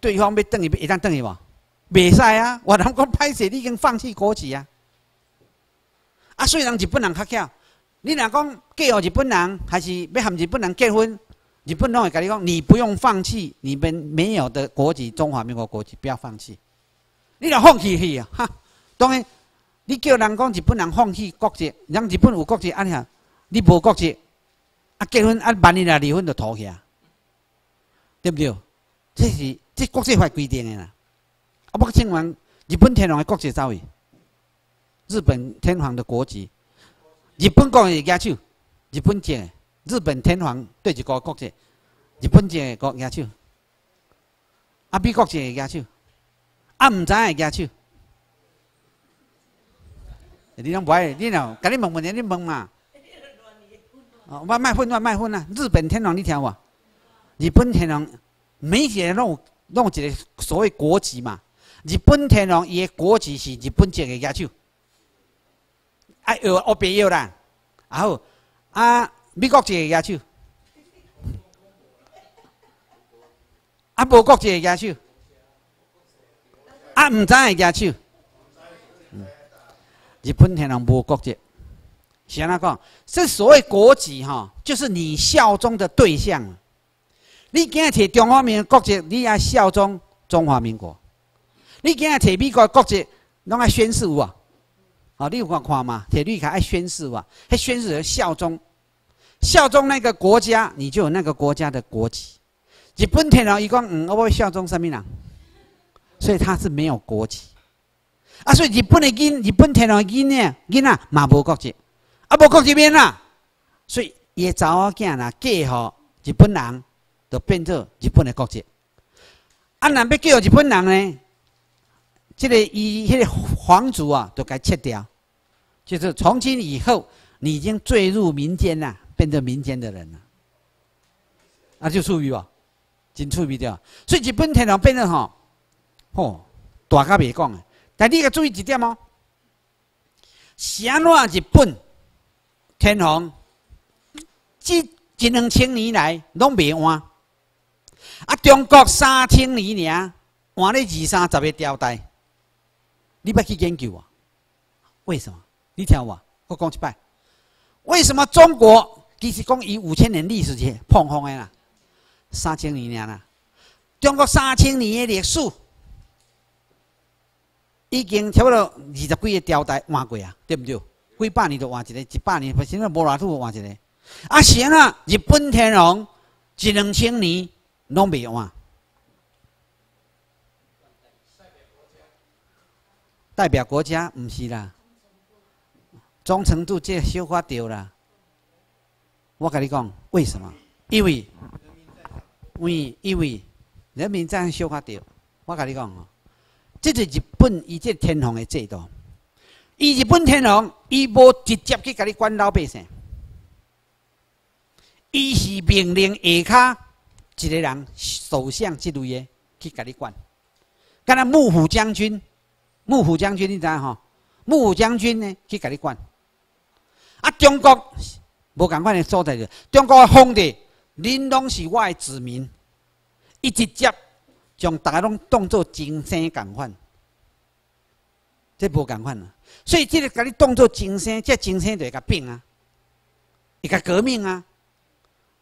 对方要等伊，会当等伊无？袂使啊，我人讲歹势，你已经放弃国籍啊，啊，虽然日本人较巧，你若讲嫁予日本人，还是要和日本人结婚，日本人会甲你讲，你不用放弃你们没有的国籍，中华民国国籍，不要放弃。你若放弃去啊，哈！当然，你叫人讲日本人放弃国籍，人日本有国籍安尼啊？你无国籍，啊结婚啊万一若离婚就拖起啊，对不对？这是这国际法规定的啦。啊，不请问日本天皇的国籍在位？日本天皇的国籍，日本国的举手，日本籍，日本天皇对一个国籍，日本籍国举手，啊美国籍举手。啊，毋知会举手，你拢不爱，你喏，甲你问问题，你问嘛？哦，我卖分，我卖分啊！日本天皇你听无？日本天皇每个人拢弄一个所谓国籍嘛。日本天皇伊的国籍是日本籍的举手，啊，有我别有啦。然后啊，美国籍的举手，啊，无国籍的举手。啊，唔知会举手。日本天皇无国籍，是安怎讲？这所谓国籍哈，就是你效忠的对象。你今日摕中华民国籍，你要效忠中华民国；你今日摕美国国籍，拢爱宣誓啊。哦，你有看看吗？摕绿卡爱宣誓啊，还宣誓效忠，效忠那个国家，你就有那个国家的国籍。日本天皇伊讲，嗯，我要效忠什么人？所以他是没有国籍，啊，所以日本的囡，日本天皇囡呢，囡仔嘛无国籍，啊，无国籍免啦，所以伊查某囝啦嫁予日本人，就变做日本的国籍。啊，那要嫁予日本人呢，这个伊迄个皇族啊，都该切掉，就是从今以后，你已经坠入民间啦，变成民间的人了，啊，就属于哦，真出于掉，所以日本天皇变成吼。吼，大家袂讲诶，但你要注意一点哦。安怎日本天皇这一两千年来拢袂换，啊，中国三千年尔换了二三十个朝代，你要去研究啊？为什么？你听我，我讲一摆。为什么中国其实讲以五千年历史去碰碰诶啦？三千年尔啦，中国三千年诶历史。已经差不多二十几个朝代换过啊，对不对？几百年就换一个，一百年现在无偌久换一个。啊，行啊，日本天皇一两千年拢未换。代表国家毋是啦，忠诚度这小可掉啦。我跟你讲，为什么？因为，为因为人民这样小可掉。我跟你讲哦。这是日本伊这天皇的制度。伊日本天皇，伊无直接去甲你管老百姓，伊是命令下骹一个人首相之类的去甲你管。敢若幕府将军，幕府将军你知影吼？幕府将军呢去甲你管。啊，中国无共款的所在着，中国的皇帝，恁拢是我的子民，伊直接将大家拢当做精生共款，这无共款啊。所以，这个甲你当做精生，这精生就会甲变啊，会甲革命啊，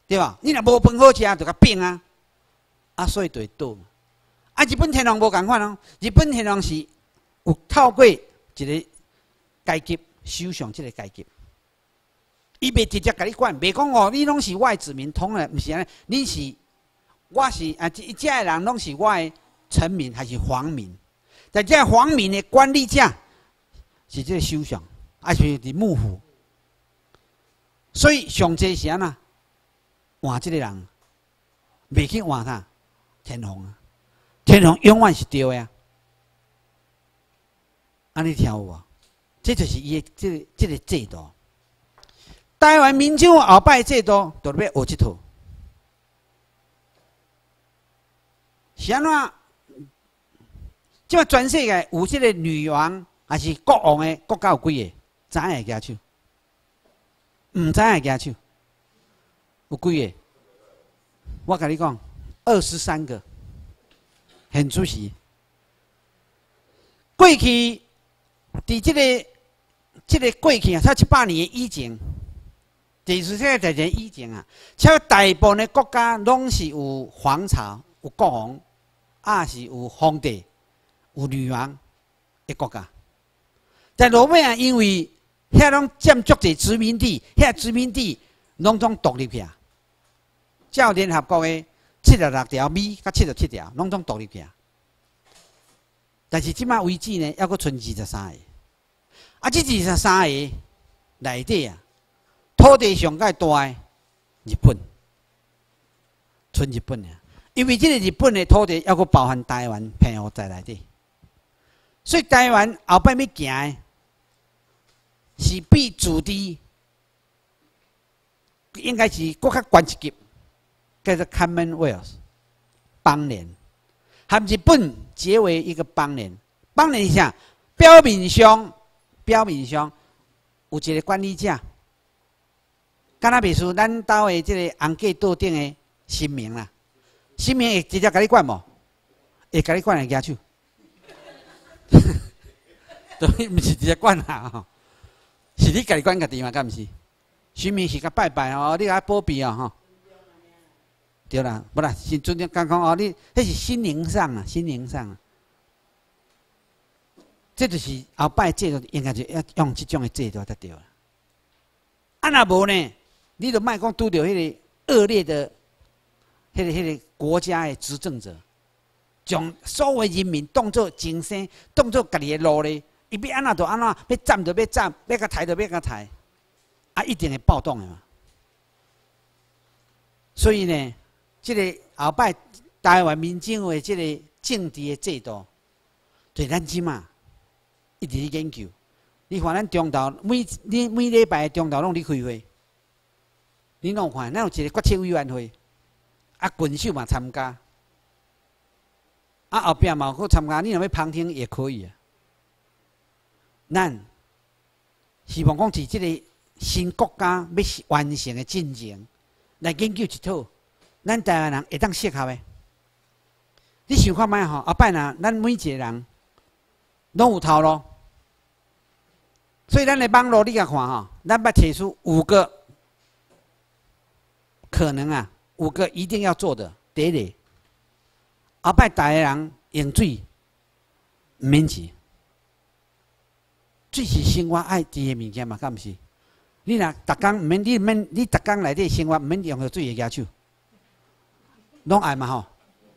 对吧？你若无饭好食，就甲变啊，啊，所以就会倒。啊，日本天皇无共款哦，日本天皇是有透过一个阶级首相，这个阶级。伊袂直接甲你管，袂讲哦，你拢是外子民，统然毋是安尼。你是，我是啊，这这个人拢是我的臣民还是皇民？在这皇民的管理者，是这个首相，还是伫幕府？所以上济是安那换这个人，袂去换他天皇啊！天皇永远是对的啊！安尼听有无？这就是伊的这个这个制度。台湾民众后摆制度，都要学一套。是安怎？即个全世界有即个女王还是国王的国家有几个？知影会举手？毋知影举手？有几个？我甲你讲，二十三个。很出席。过去，伫即个、即个过去啊，才一百年以前。第二次世界大战以前啊，像大部分的国家拢是有皇朝、有国王，啊是有皇帝、有女王的国家。在罗马，因为遐拢占足者殖民地，遐殖民地拢总独立起。照联合国的七十六条米甲七十七条，拢总独立起啊。但是即马为止呢，还阁剩二十三个。啊，这二十三个内底啊。土地上界大诶，日本，剩日本呀。因为这个日本的土地要阁包含台湾平湖在内底，所以台湾后摆要行的，是比主地应该是搁较悬一级，叫做 Commonwealth 邦联，和日本结为一个邦联。邦联下，表面上表面上有一个管理者。敢若秘书，咱兜的即个红架桌顶的新名啦，新名会直接甲你管无？会甲你管来举手？对，毋是直接管啦吼，是你家己管家己嘛？敢毋是？新名是甲拜拜哦，你甲保庇哦吼。对啦，不啦，是尊重刚刚哦，你迄是心灵上啊，心灵上啊。这就是后摆制度，应该就要用即种的制度才对啦。啊，若无呢？你都卖讲拄着迄个恶劣的、迄个、迄个国家的执政者，将所有人民当作精生，当作家己的奴隶，伊要安怎就安怎，要斩就要斩，要甲抬就要甲抬，啊，一定会暴动的嘛。所以呢，即个后摆台湾民众的即个政治的制度，对咱即嘛一直研究。你看咱中岛每你每礼拜中岛拢伫开会。你拢看，咱有一个决策委员会，啊，军手嘛参加，啊后壁嘛好参加，你若要旁听也可以啊。咱希望讲是即个新国家要完成的进程，来研究一套，咱台湾人会当适合的。你想看卖吼？后摆呢，咱每一个人拢有头路，所以咱来网络你甲看吼，咱要提出五个。可能啊，五个一定要做的，第一，后摆大个人用水，毋免钱，水是生活爱滴的物件嘛，敢毋是？你若逐工毋免，你免，你逐工内底生活毋免用个水的举手，拢爱嘛吼？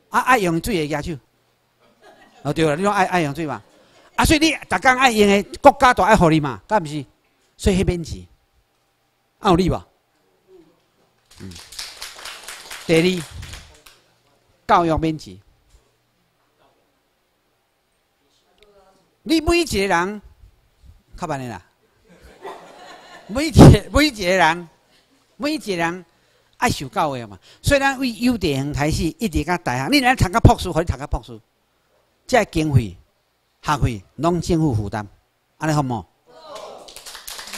啊，爱用水的举手，哦对了，你拢爱爱用水嘛？啊，所以你逐工爱用的国家都爱互你嘛，敢毋是？所以迄免钱，有理无？嗯，第二，教育免钱，你每一个人，较慢的啦。每一个每一个人，每一个人爱受教育嘛。虽然为幼稚园开始，一直到大学，你来读个博士，可以读个博士，这经费、学费拢政府负担，安尼好冇？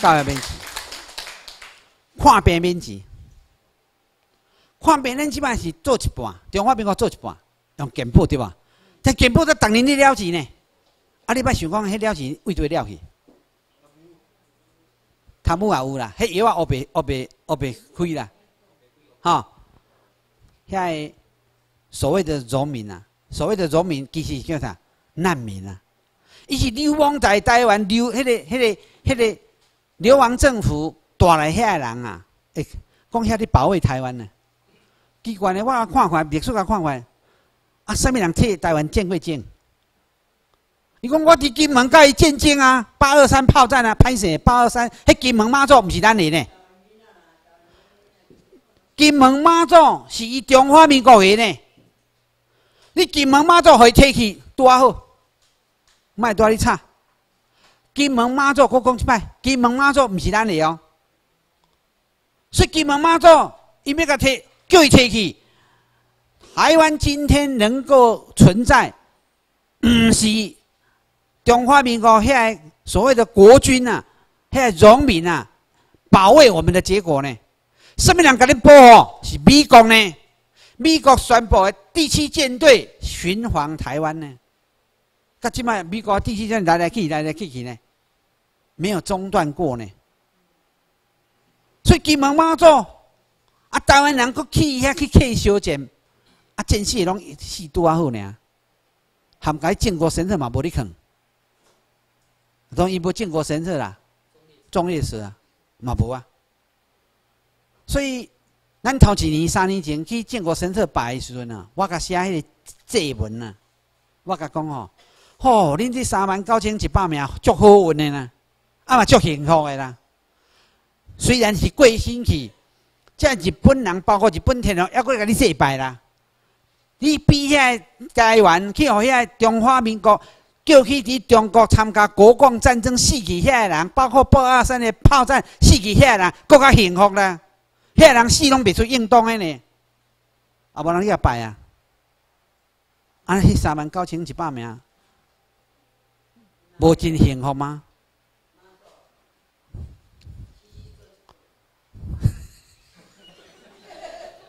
教育免钱，看病免钱，看病咱即摆是做一半，中华民国做一半，用健保对吧？但健保都逐年你了钱呢？啊，你捌想讲迄了钱为对了去？贪污也有啦，迄药啊，乌白乌白乌白开啦，哈！遐所谓的农民啊，所谓的农民其实叫啥？难民啊！伊是流亡在台湾，流迄个、迄个、迄个流亡政府带来遐人啊！诶，讲遐伫保卫台湾呢？奇怪呢，我看看历史啊，看看啊，什么人替台湾建过建？伊讲我伫金门甲伊战争啊，八二三炮战啊，歹势八二三，迄金门马祖毋是咱的呢。金门马祖是伊中华民国的呢。你金门马祖互伊摕去拄啊好，莫带你吵。金门马祖我讲一摆，金门马祖毋是咱的哦。所以金门马祖伊要甲摕，叫伊摕去。台湾今天能够存在，毋是。中华民国遐所谓的国军呐，遐农民呐，保卫我们的结果呢？什么人给你保护？是美国呢？美国宣布的第七舰队巡防台湾呢？到即卖美国第七舰队来来去来来去去呢，没有中断过呢。所以金门马祖啊，台湾人去遐去去修建，啊，真是拢是拄啊好呢。含该建国神社嘛，无你肯。从伊无建国神社啦，忠烈祠啊，嘛无啊。所以，咱头一年、三年前去建国神社拜的时阵啊，我甲写迄个祭文啊，我甲讲吼，吼，恁这三万九千一百名足好运的啦，啊嘛足幸福的啦。虽然是过星期，即日本人包括日本天皇，还阁甲你祭拜啦。你比遐台湾去互遐中华民国。叫去伫中国参加国共战争死去遐人，包括八二三的炮战死去遐人，更较幸福啦。遐人死拢袂出应当的呢，啊，无人去拜啊。安啊，迄三万九千一百名，无真幸福吗？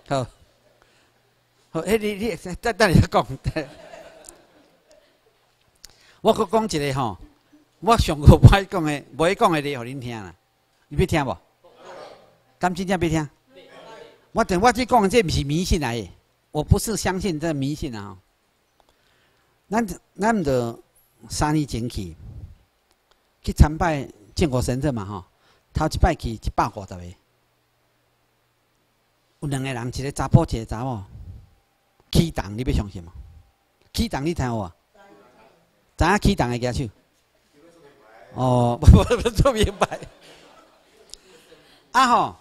好，好，迄你你等等你讲。[LAUGHS] 我阁讲一个吼，我上课不爱讲的，不爱讲的咧，互恁听啦。你要听无？敢真正要听？我等我这讲这毋是迷信来的，我不是相信这迷信啊。咱咱毋着三年前去去参拜建国神社嘛吼，头一摆去一百五十个，有两个人，一个查甫，一个查某，启动你要相信吗？启动你听有无？知影启动的举手？哦，[LAUGHS] 不不做明白。啊吼，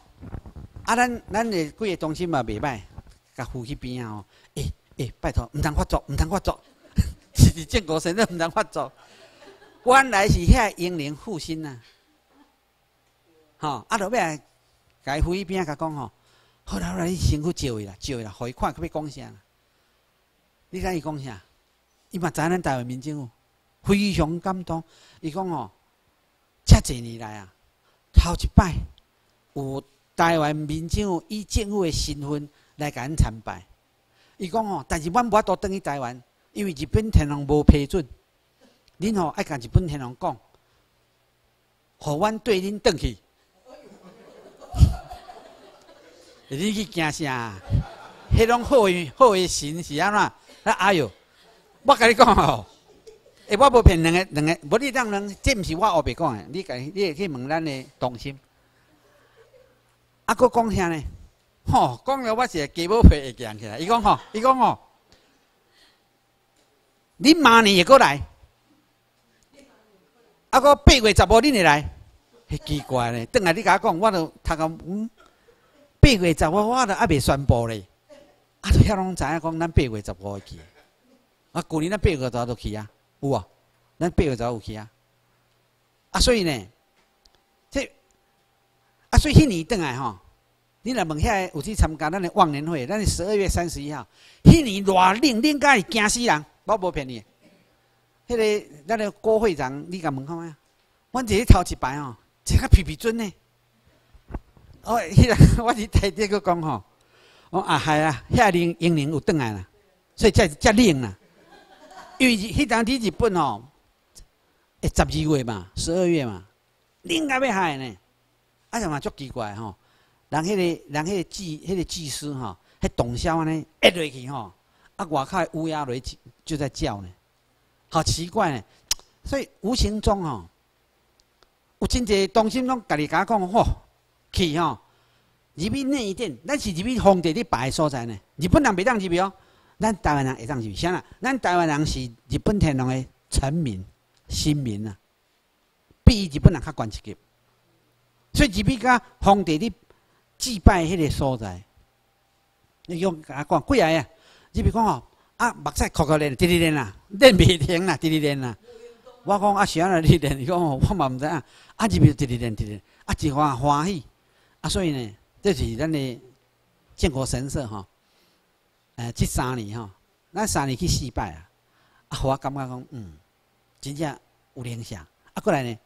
啊咱咱的几个中心嘛袂歹，甲扶去边啊吼。诶诶，拜托，毋通发作，毋通发作，[LAUGHS] 是是建国神都毋通发作。原来是遐英灵复兴呐。吼，啊，落尾甲伊扶去边甲讲吼，好啦好啦，你辛苦招伊啦，招伊啦，互伊看，可要讲啥？你甲伊讲啥？伊嘛知咱台湾民政府。非常感动，伊讲哦，遮侪年来啊，头一摆有台湾民政以政府的身份来甲咱参拜。伊讲哦，但是阮无法度等去台湾，因为日本天皇无批准。恁吼爱甲日本天皇讲，互阮对恁转去。[LAUGHS] 你去惊啥？迄种好诶好诶神是安怎？哎哟，我跟你讲哦。诶，我无骗两个，两个，无你当人，这毋是我后壁讲诶。你家你会去问咱诶同心，啊，佫讲啥呢？吼，讲了我是鸡母皮会强起来。伊讲吼，伊讲吼，你明年会过来，啊，佫八月十五恁会来，迄奇怪咧。等下你甲我讲，我著读到嗯，八月十五我著还未宣布咧，啊，遐拢知影讲咱八月十五会去，啊，旧年咱八月十五都去啊。有啊，咱八月十有去啊。啊，所以呢，这啊，所以迄年转来吼，你若问遐有去参加咱的忘年会，咱是十二月三十一号，迄年偌冷，冷甲会惊死人，我无骗你。迄个咱的郭会长，你甲问看觅啊？阮这头一排吼，一个皮皮准呢。哦，迄个 [LAUGHS] 我伫台底个讲吼，我啊系啊，遐年英年有转来啦，所以才才冷啦。因为迄当伫日本吼。诶，十二月嘛，十二月嘛，冷甲要害呢？啊，什么足奇怪吼？人迄个人迄个祭迄个祭司吼，迄洞箫安尼压落去吼，啊，外口乌鸦来就在叫呢，好奇怪呢。所以无形中吼，有真济东西拢家己甲讲吼，去吼，入去那一点，咱是入去皇帝伫摆所在呢。日本人袂当入去哦，咱台湾人会当入去。啥啦？咱台湾人是日本天皇的臣民。新民啊，比日本人较悬一级，所以日本甲皇帝咧祭拜迄个所在，你用甲讲几下啊？日本讲吼，啊目屎哭哭练，直直练啦，练袂停啦，直直练啦。我讲啊，是安尼练，伊讲吼，我嘛毋知影，啊日本直直练，直直，啊一欢欢喜，啊所以呢，这是咱的建国神社吼，诶，这三年吼，咱三年去四拜啊，啊我感觉讲，嗯。真正有影响。啊，过来呢，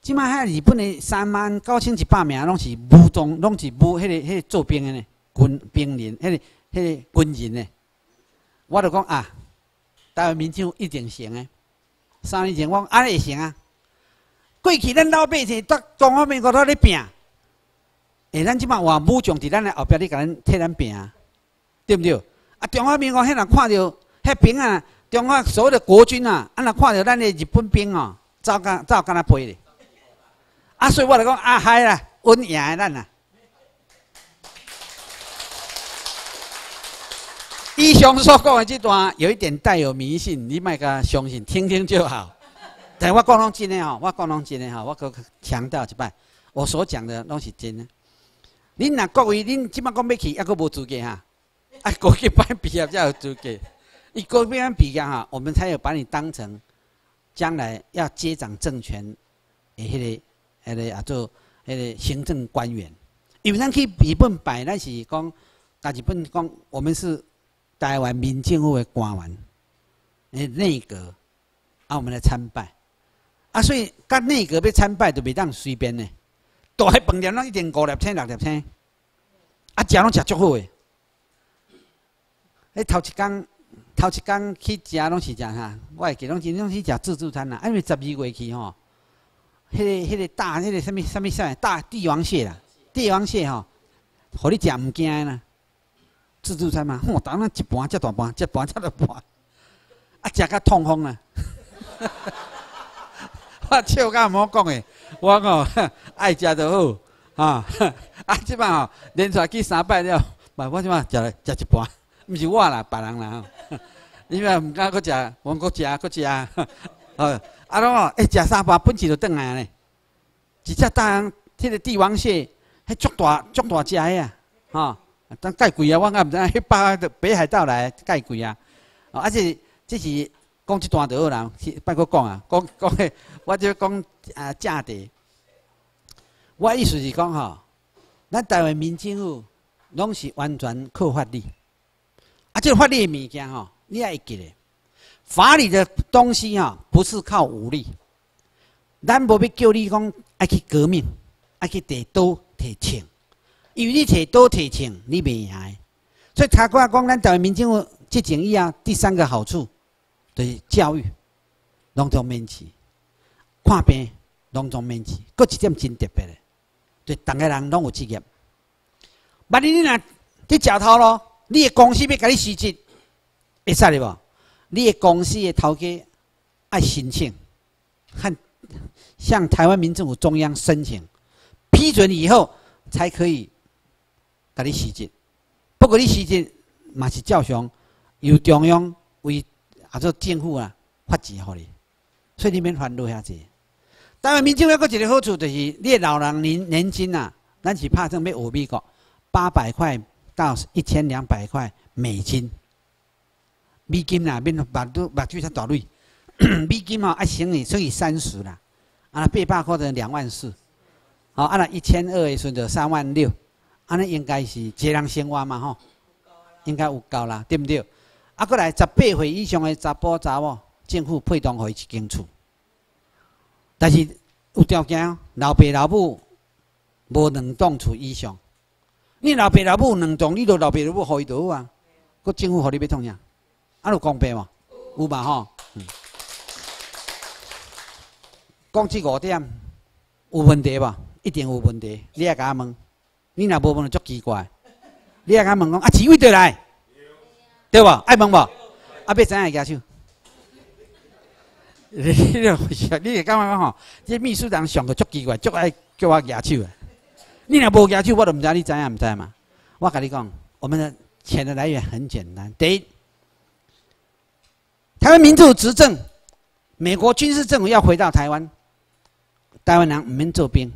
即摆遐日本的三万九千一百名，拢是武装，拢是武迄个、迄个做兵的呢，军兵人，迄个、迄个军人呢。我就讲啊，台湾民众一定行诶。三年前我安尼会行啊。过去咱老百姓在中华民国头咧拼，诶，咱即摆换武将伫咱诶后壁你甲咱替咱拼，对不对？啊，中华民国迄人看到迄兵啊。中华所有的国军啊，啊若看到咱的日本兵哦，照干照干他背的。啊，所以我来讲啊，嗨啦，稳赢的咱啊。以上所讲的这段有一点带有迷信，你莫甲相信，听听就好。但我讲拢真的吼，我讲拢真的吼，我搁强调一摆，我所讲的拢是真的。恁若各位，恁即摆讲要去，还阁无资格哈？啊，过去办毕业才有资格。你国边比较哈，我们才有把你当成将来要接掌政权的迄个、迄个啊做迄个行政官员。因为咱去日本摆，咱是讲，甲日本讲，我们是台湾民政府的官员，诶内阁啊，我们来参拜啊，所以甲内阁要参拜，就袂当随便呢。大迄饭店拢一定五粒星、六粒星，啊，食拢食足好诶。迄头一工。头一工去食拢是食啥，我会记拢是拢去食自助餐啦。因为十二月去吼，迄个、迄个大、迄个什物、什物啥大帝王蟹啦，帝王蟹吼，互你食毋惊啦。自助餐嘛，嚯，当然一盘遮大盘，一盘遮大盘，啊，食甲痛风啊！[LAUGHS] 我笑甲毋好讲诶，我讲爱食就好，啊，[LAUGHS] 啊，即摆吼连续去三摆了，嘛我即摆食食一盘。毋是我啦，别人啦。[LAUGHS] 你若毋敢搁食，我搁食搁食。哦，[LAUGHS] 啊拢哦，一食三盘，本钱就转来咧。一只大洋，迄个帝王蟹，迄足大足大只个啊，吼，啊当介贵啊，我敢毋知影，迄巴北海道来介贵啊。哦，而且这是讲一段就好啦，别搁讲啊，讲讲迄，我就讲啊价地。我意思是讲吼，咱台湾民政府拢是完全靠法律。啊，这个法律的物件吼，你要记得。法律的东西吼，不是靠武力。咱无要叫你讲爱去革命，爱去提刀提枪，因为你提刀提枪，你袂赢。所以他讲讲咱台湾民政府这种以啊，第三个好处就是教育，拢总免钱，看病拢总免钱，搁一点真特别的，对，逐个人拢有职业。万一你若去食头咯？你的公司要甲你辞职，会使哩无？你的公司的头家爱申请，和向台湾民政府中央申请批准以后，才可以甲你辞职。不过你辞职嘛是照常由中央为啊做政府啊发钱互你，所以你免烦恼遐济。台湾民政府个一个好处就是，你老人年年金啊，咱是拍算要学美国八百块。到一千两百块美金，美金呐，变目都目睭才大蕊，美金哦，一乘以乘以三十啦，啊，八百或者两万四，好，啊，那一千二的时就三万六，啊，那应该是一人生活嘛吼，应该有够啦，对不对？啊，过来十八岁以上的查甫查某，政府配当互伊一间厝，但是有条件，老爸老母无两栋厝以上，你老爸老母两栋，你都老爸老母互伊倒啊，个政府互你要创啥？啊，有公平无？有嘛吼？嗯。讲这五点有问题吧？一定有问题。你也甲我问，你若无问就足奇怪。你也甲我问讲啊，几位对来？对无？爱问无？啊，要怎样举手？[LAUGHS] 你你你感觉讲吼？这秘书长上个足奇怪，足爱叫我举手诶。你若无举手，我都毋知你知影毋知嘛？我甲你讲，我们的钱的来源很简单。第一，台湾民主执政，美国军事政府要回到台湾。台湾人毋免做兵，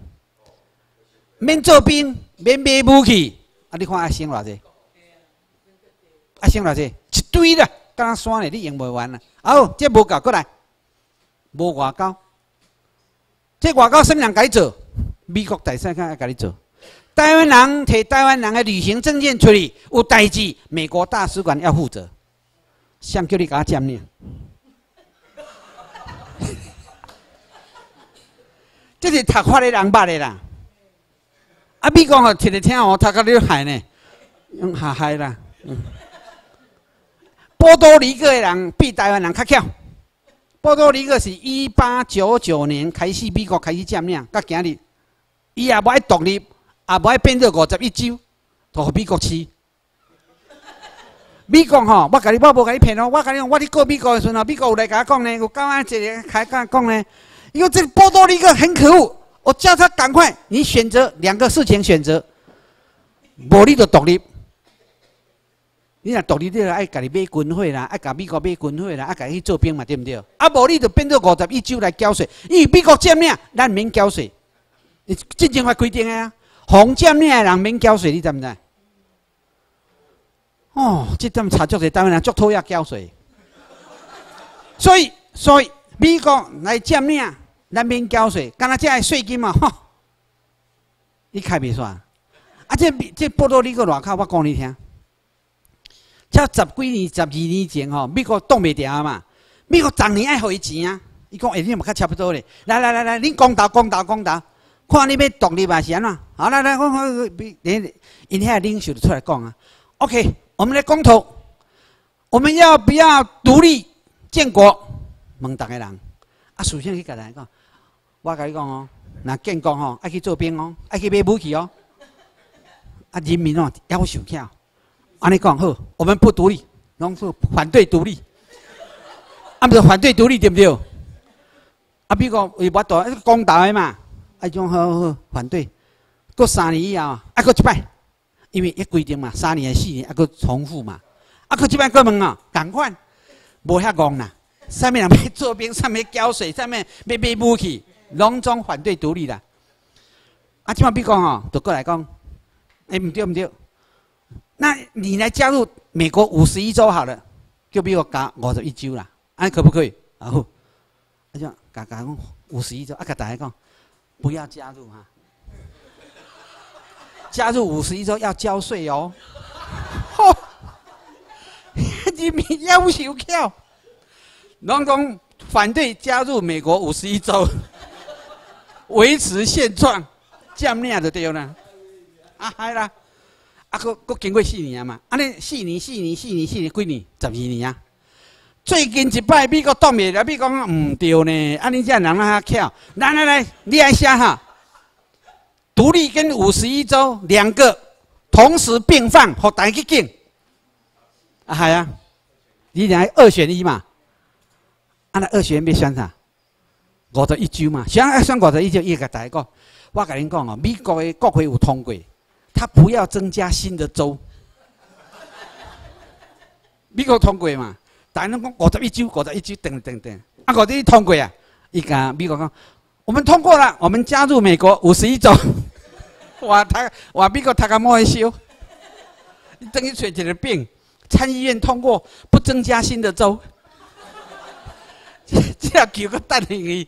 免做兵，免买武器。啊，你看阿星偌济？阿星偌济？一堆啦，敢山嘞，你用袂完啦。好，这无够过来，无外交。这外交什么人该做？美国大使看要甲你做。台湾人摕台湾人的旅行证件出去，有代志，美国大使馆要负责。想叫你甲我占呢？[LAUGHS] 这是读法的人捌的啦，啊！美国哦，听来听哦，读甲你害呢，用下害啦。嗯波多黎各的人比台湾人较巧。波多黎各是一八九九年开始，美国开始占领，到今日，伊也无爱独立，也无爱变做五十一州，都互美国吃。[LAUGHS] 美国吼，我甲你，我无甲你骗哦，我甲你讲，我伫过美国的时阵，美国有来甲我讲呢，有刚刚一个开讲讲呢。因为这个波多黎各很可恶，我叫他赶快，你选择两个事情选择，无你就独立。你若独立，你爱家己买军火啦，爱甲美国买军火啦，爱家己去做兵嘛，对不对？啊，无你就变做五十一州来缴税，因为美国占领，咱免缴税。你进前法规定的啊，红占领的人免缴税，你知毋知？哦，即点查足侪台湾人足讨厌交税，所以，所以美国来占领。咱免交税，干那这系税金嘛？吼，你开袂算？啊，这这波多黎各外口，我讲你听。才十几年、十二年前吼，美国挡袂掉嘛？美国逐年爱互伊钱啊！伊讲，哎，你嘛较差不多咧。来来来来，你公道公道公道，看你要独立嘛是安怎？好，来来，我我连因遐领袖出来讲啊。OK，我们来公投，我们要不要独立建国？问逐个人。啊，首先去甲人讲。我甲你讲哦，那建国吼爱去做兵哦，爱去买武器哦。啊，人民哦要求巧，安尼讲好，我们不独立，拢是反对独立。啊，不是反对独立对不对？啊，比如讲为我大公道的嘛，啊种好好反对。过三年以后，啊，过一摆，因为一规定嘛，三年、四年啊，过重复嘛。啊，过一摆过问哦，赶快，无遐戆啦。上面人要做兵，上面交税，上面要买武器。隆重反对独立啦，啊，即马比讲哦，都过来讲，哎，唔对唔对，那你来加入美国五十一州好了，就比我加五十一州啦，啊，可不可以？然后，啊，就加加讲五十一州，啊，甲大家讲，不要加入哈，加入五十一州要交税哦，吼，你民要求票，隆重反对加入美国五十一州。维持现状，占领就对了。啊，系啦，啊，佫佫经过四年啊嘛，安尼四年、四年、四年、四年几年，十二年啊。最近一摆美国当面来，美国讲唔对呢，安尼这人啊巧。来来来，你来写哈，独立跟五十一州两个同时并放，互大家去竞。啊，系啊，你俩二选一嘛，啊，那二选一要选啥？五十一州嘛，想要选五十一州，伊个大个，我甲恁讲哦，美国的国会有通过，他不要增加新的州。美国通过嘛，但侬讲五十一州，五十一州，等等等，啊，五十一通过啊，伊讲美国讲，我们通过了，我们加入美国五十一州。[LAUGHS] 哇，他哇，美国他个莫会修，等于找一个病，参议院通过不增加新的州。[LAUGHS] 粒球搁等行伊，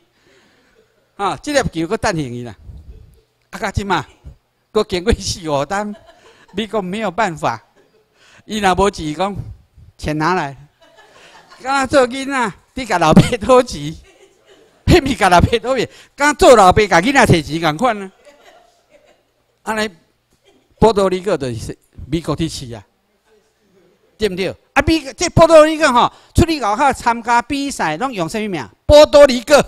啊，这粒球搁等行伊啦。啊，家即嘛，搁经过四五单，美国没有办法，伊若无钱讲，钱拿来，刚做囡仔，你甲老爸讨钱，迄咪甲老爸讨钱，刚做老爸甲囡仔摕钱共款啊。安尼，波多黎各就是美国的市啊，对毋对？啊，美这波多黎各吼，出去外口参加比赛，拢用什物名？波多黎各，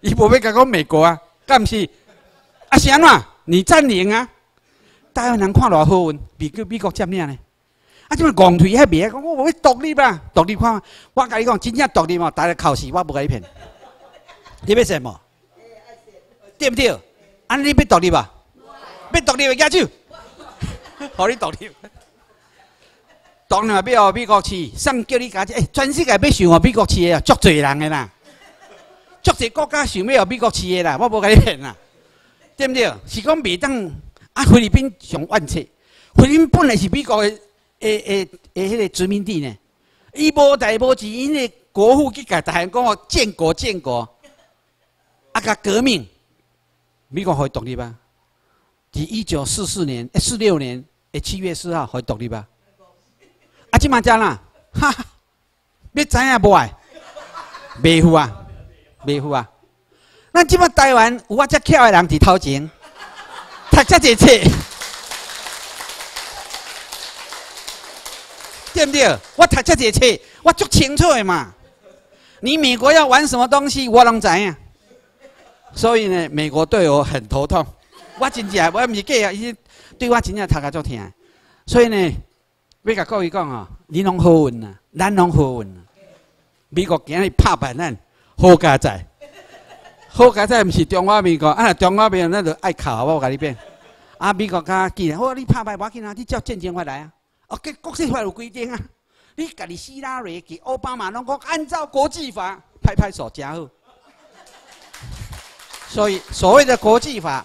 伊无要甲讲美国啊，干毋是？啊，是安怎？你占领啊？台湾人看偌好运，比叫美国占领呢？啊，即么戆腿遐别讲，我要独立吧，独立看，我甲你讲，真正独立嘛，大家考试我不甲你骗，你要什么？对不对？安尼要独立吧？要独立的举手，[LAUGHS] 互你独立。当然要美国市，上叫你家诶，全世界要想哦美国市的啊，足侪人的啦，足侪国家想要美国市的啦，我无甲你骗啦，对不对？是讲袂当啊，菲律宾上万册，菲律宾本来是美国的诶诶诶，迄个殖民地呢，伊无代无志，因为国父去甲大汉讲哦，建国建国，啊甲革命。美国可以独立吧？伫一九四四年、诶四六年诶七月四号可以独立吧？啊，即嘛怎啦？哈，要知影无爱？袂赴啊，袂赴啊！咱即马台湾有我遮巧的人伫头前，读遮侪册，对不对？我读遮侪册，我足清楚诶嘛。你美国要玩什么东西，我拢知影。所以呢，美国对我很头痛。我真正我唔是假啊，伊对我真正头壳足疼。所以呢，要甲各位讲哦，你拢好运啊，咱拢好运啊。美国今日拍板咱好加在，好家在唔是中华民国啊，中华民国那就爱哭我甲你变。啊，美国家既然好，你拍板要紧啊，你照战争法来啊。哦，国国际法有规定啊，你家己希拉里、奥巴马拢讲按照国际法，拍拍手，真好。所以，所谓的国际法，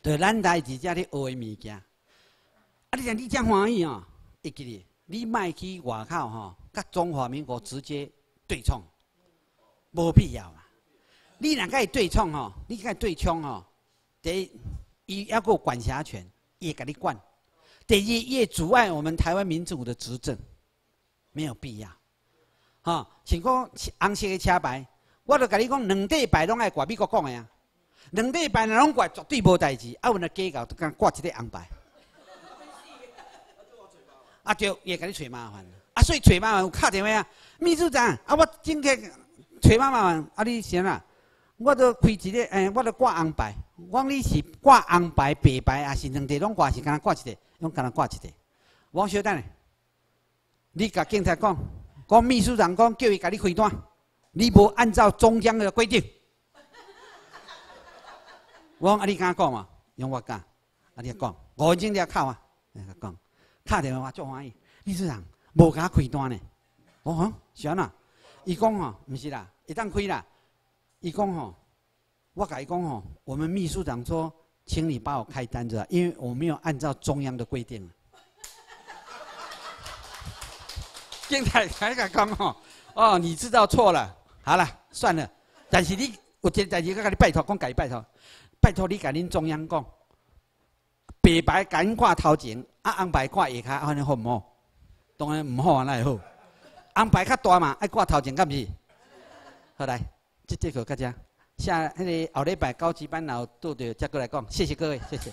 对咱台直接咧学的物件。啊，你讲你真欢喜哦，会记哩，你卖去外口吼，甲中华民国直接对冲，无必要啊。你若甲伊对冲吼，你甲伊对冲吼，第一，伊要个管辖权，伊会甲你管；第二，伊会阻碍我们台湾民主的执政，没有必要。哈，请讲红色的车牌。我著甲你讲，两礼拜拢爱挂美国讲的啊，两礼拜拢挂绝对无代志，啊，阮来计较，敢挂一个红牌。啊，对，也甲你找麻烦。啊，所以找麻烦有敲电话啊，秘书长，啊，我今天找麻烦，啊，你先啊，我都开一个，诶，我都挂红牌。我讲你是挂红牌、白牌，还是两地拢挂，是敢挂一个？拢敢挂一个？王小等，你甲警察讲，讲秘书长讲，叫伊甲你开单。你无按照中央的规定，我讲啊，你敢讲嘛？用我讲，啊，你讲，我已经在靠啊，讲，打电话做欢喜，秘书长无甲开单呢。我讲是安那？伊讲吼，毋是啦，一旦开啦，伊讲吼，我甲伊讲吼，我们秘书长说，请你帮我开单子，因为我没有按照中央的规定。现在还敢讲吼？哦，你知道错了。好了，算了。但是你有件代志，我甲你拜托，讲甲你拜托，拜托你甲恁中央讲，白牌赶挂头前，啊红牌挂下骹，安尼好唔好？当然唔好啊，那会好。红牌较大嘛，爱挂头前，敢是？好来，这节课大家下迄个后礼拜高级班老拄着再过来讲，谢谢各位，谢谢。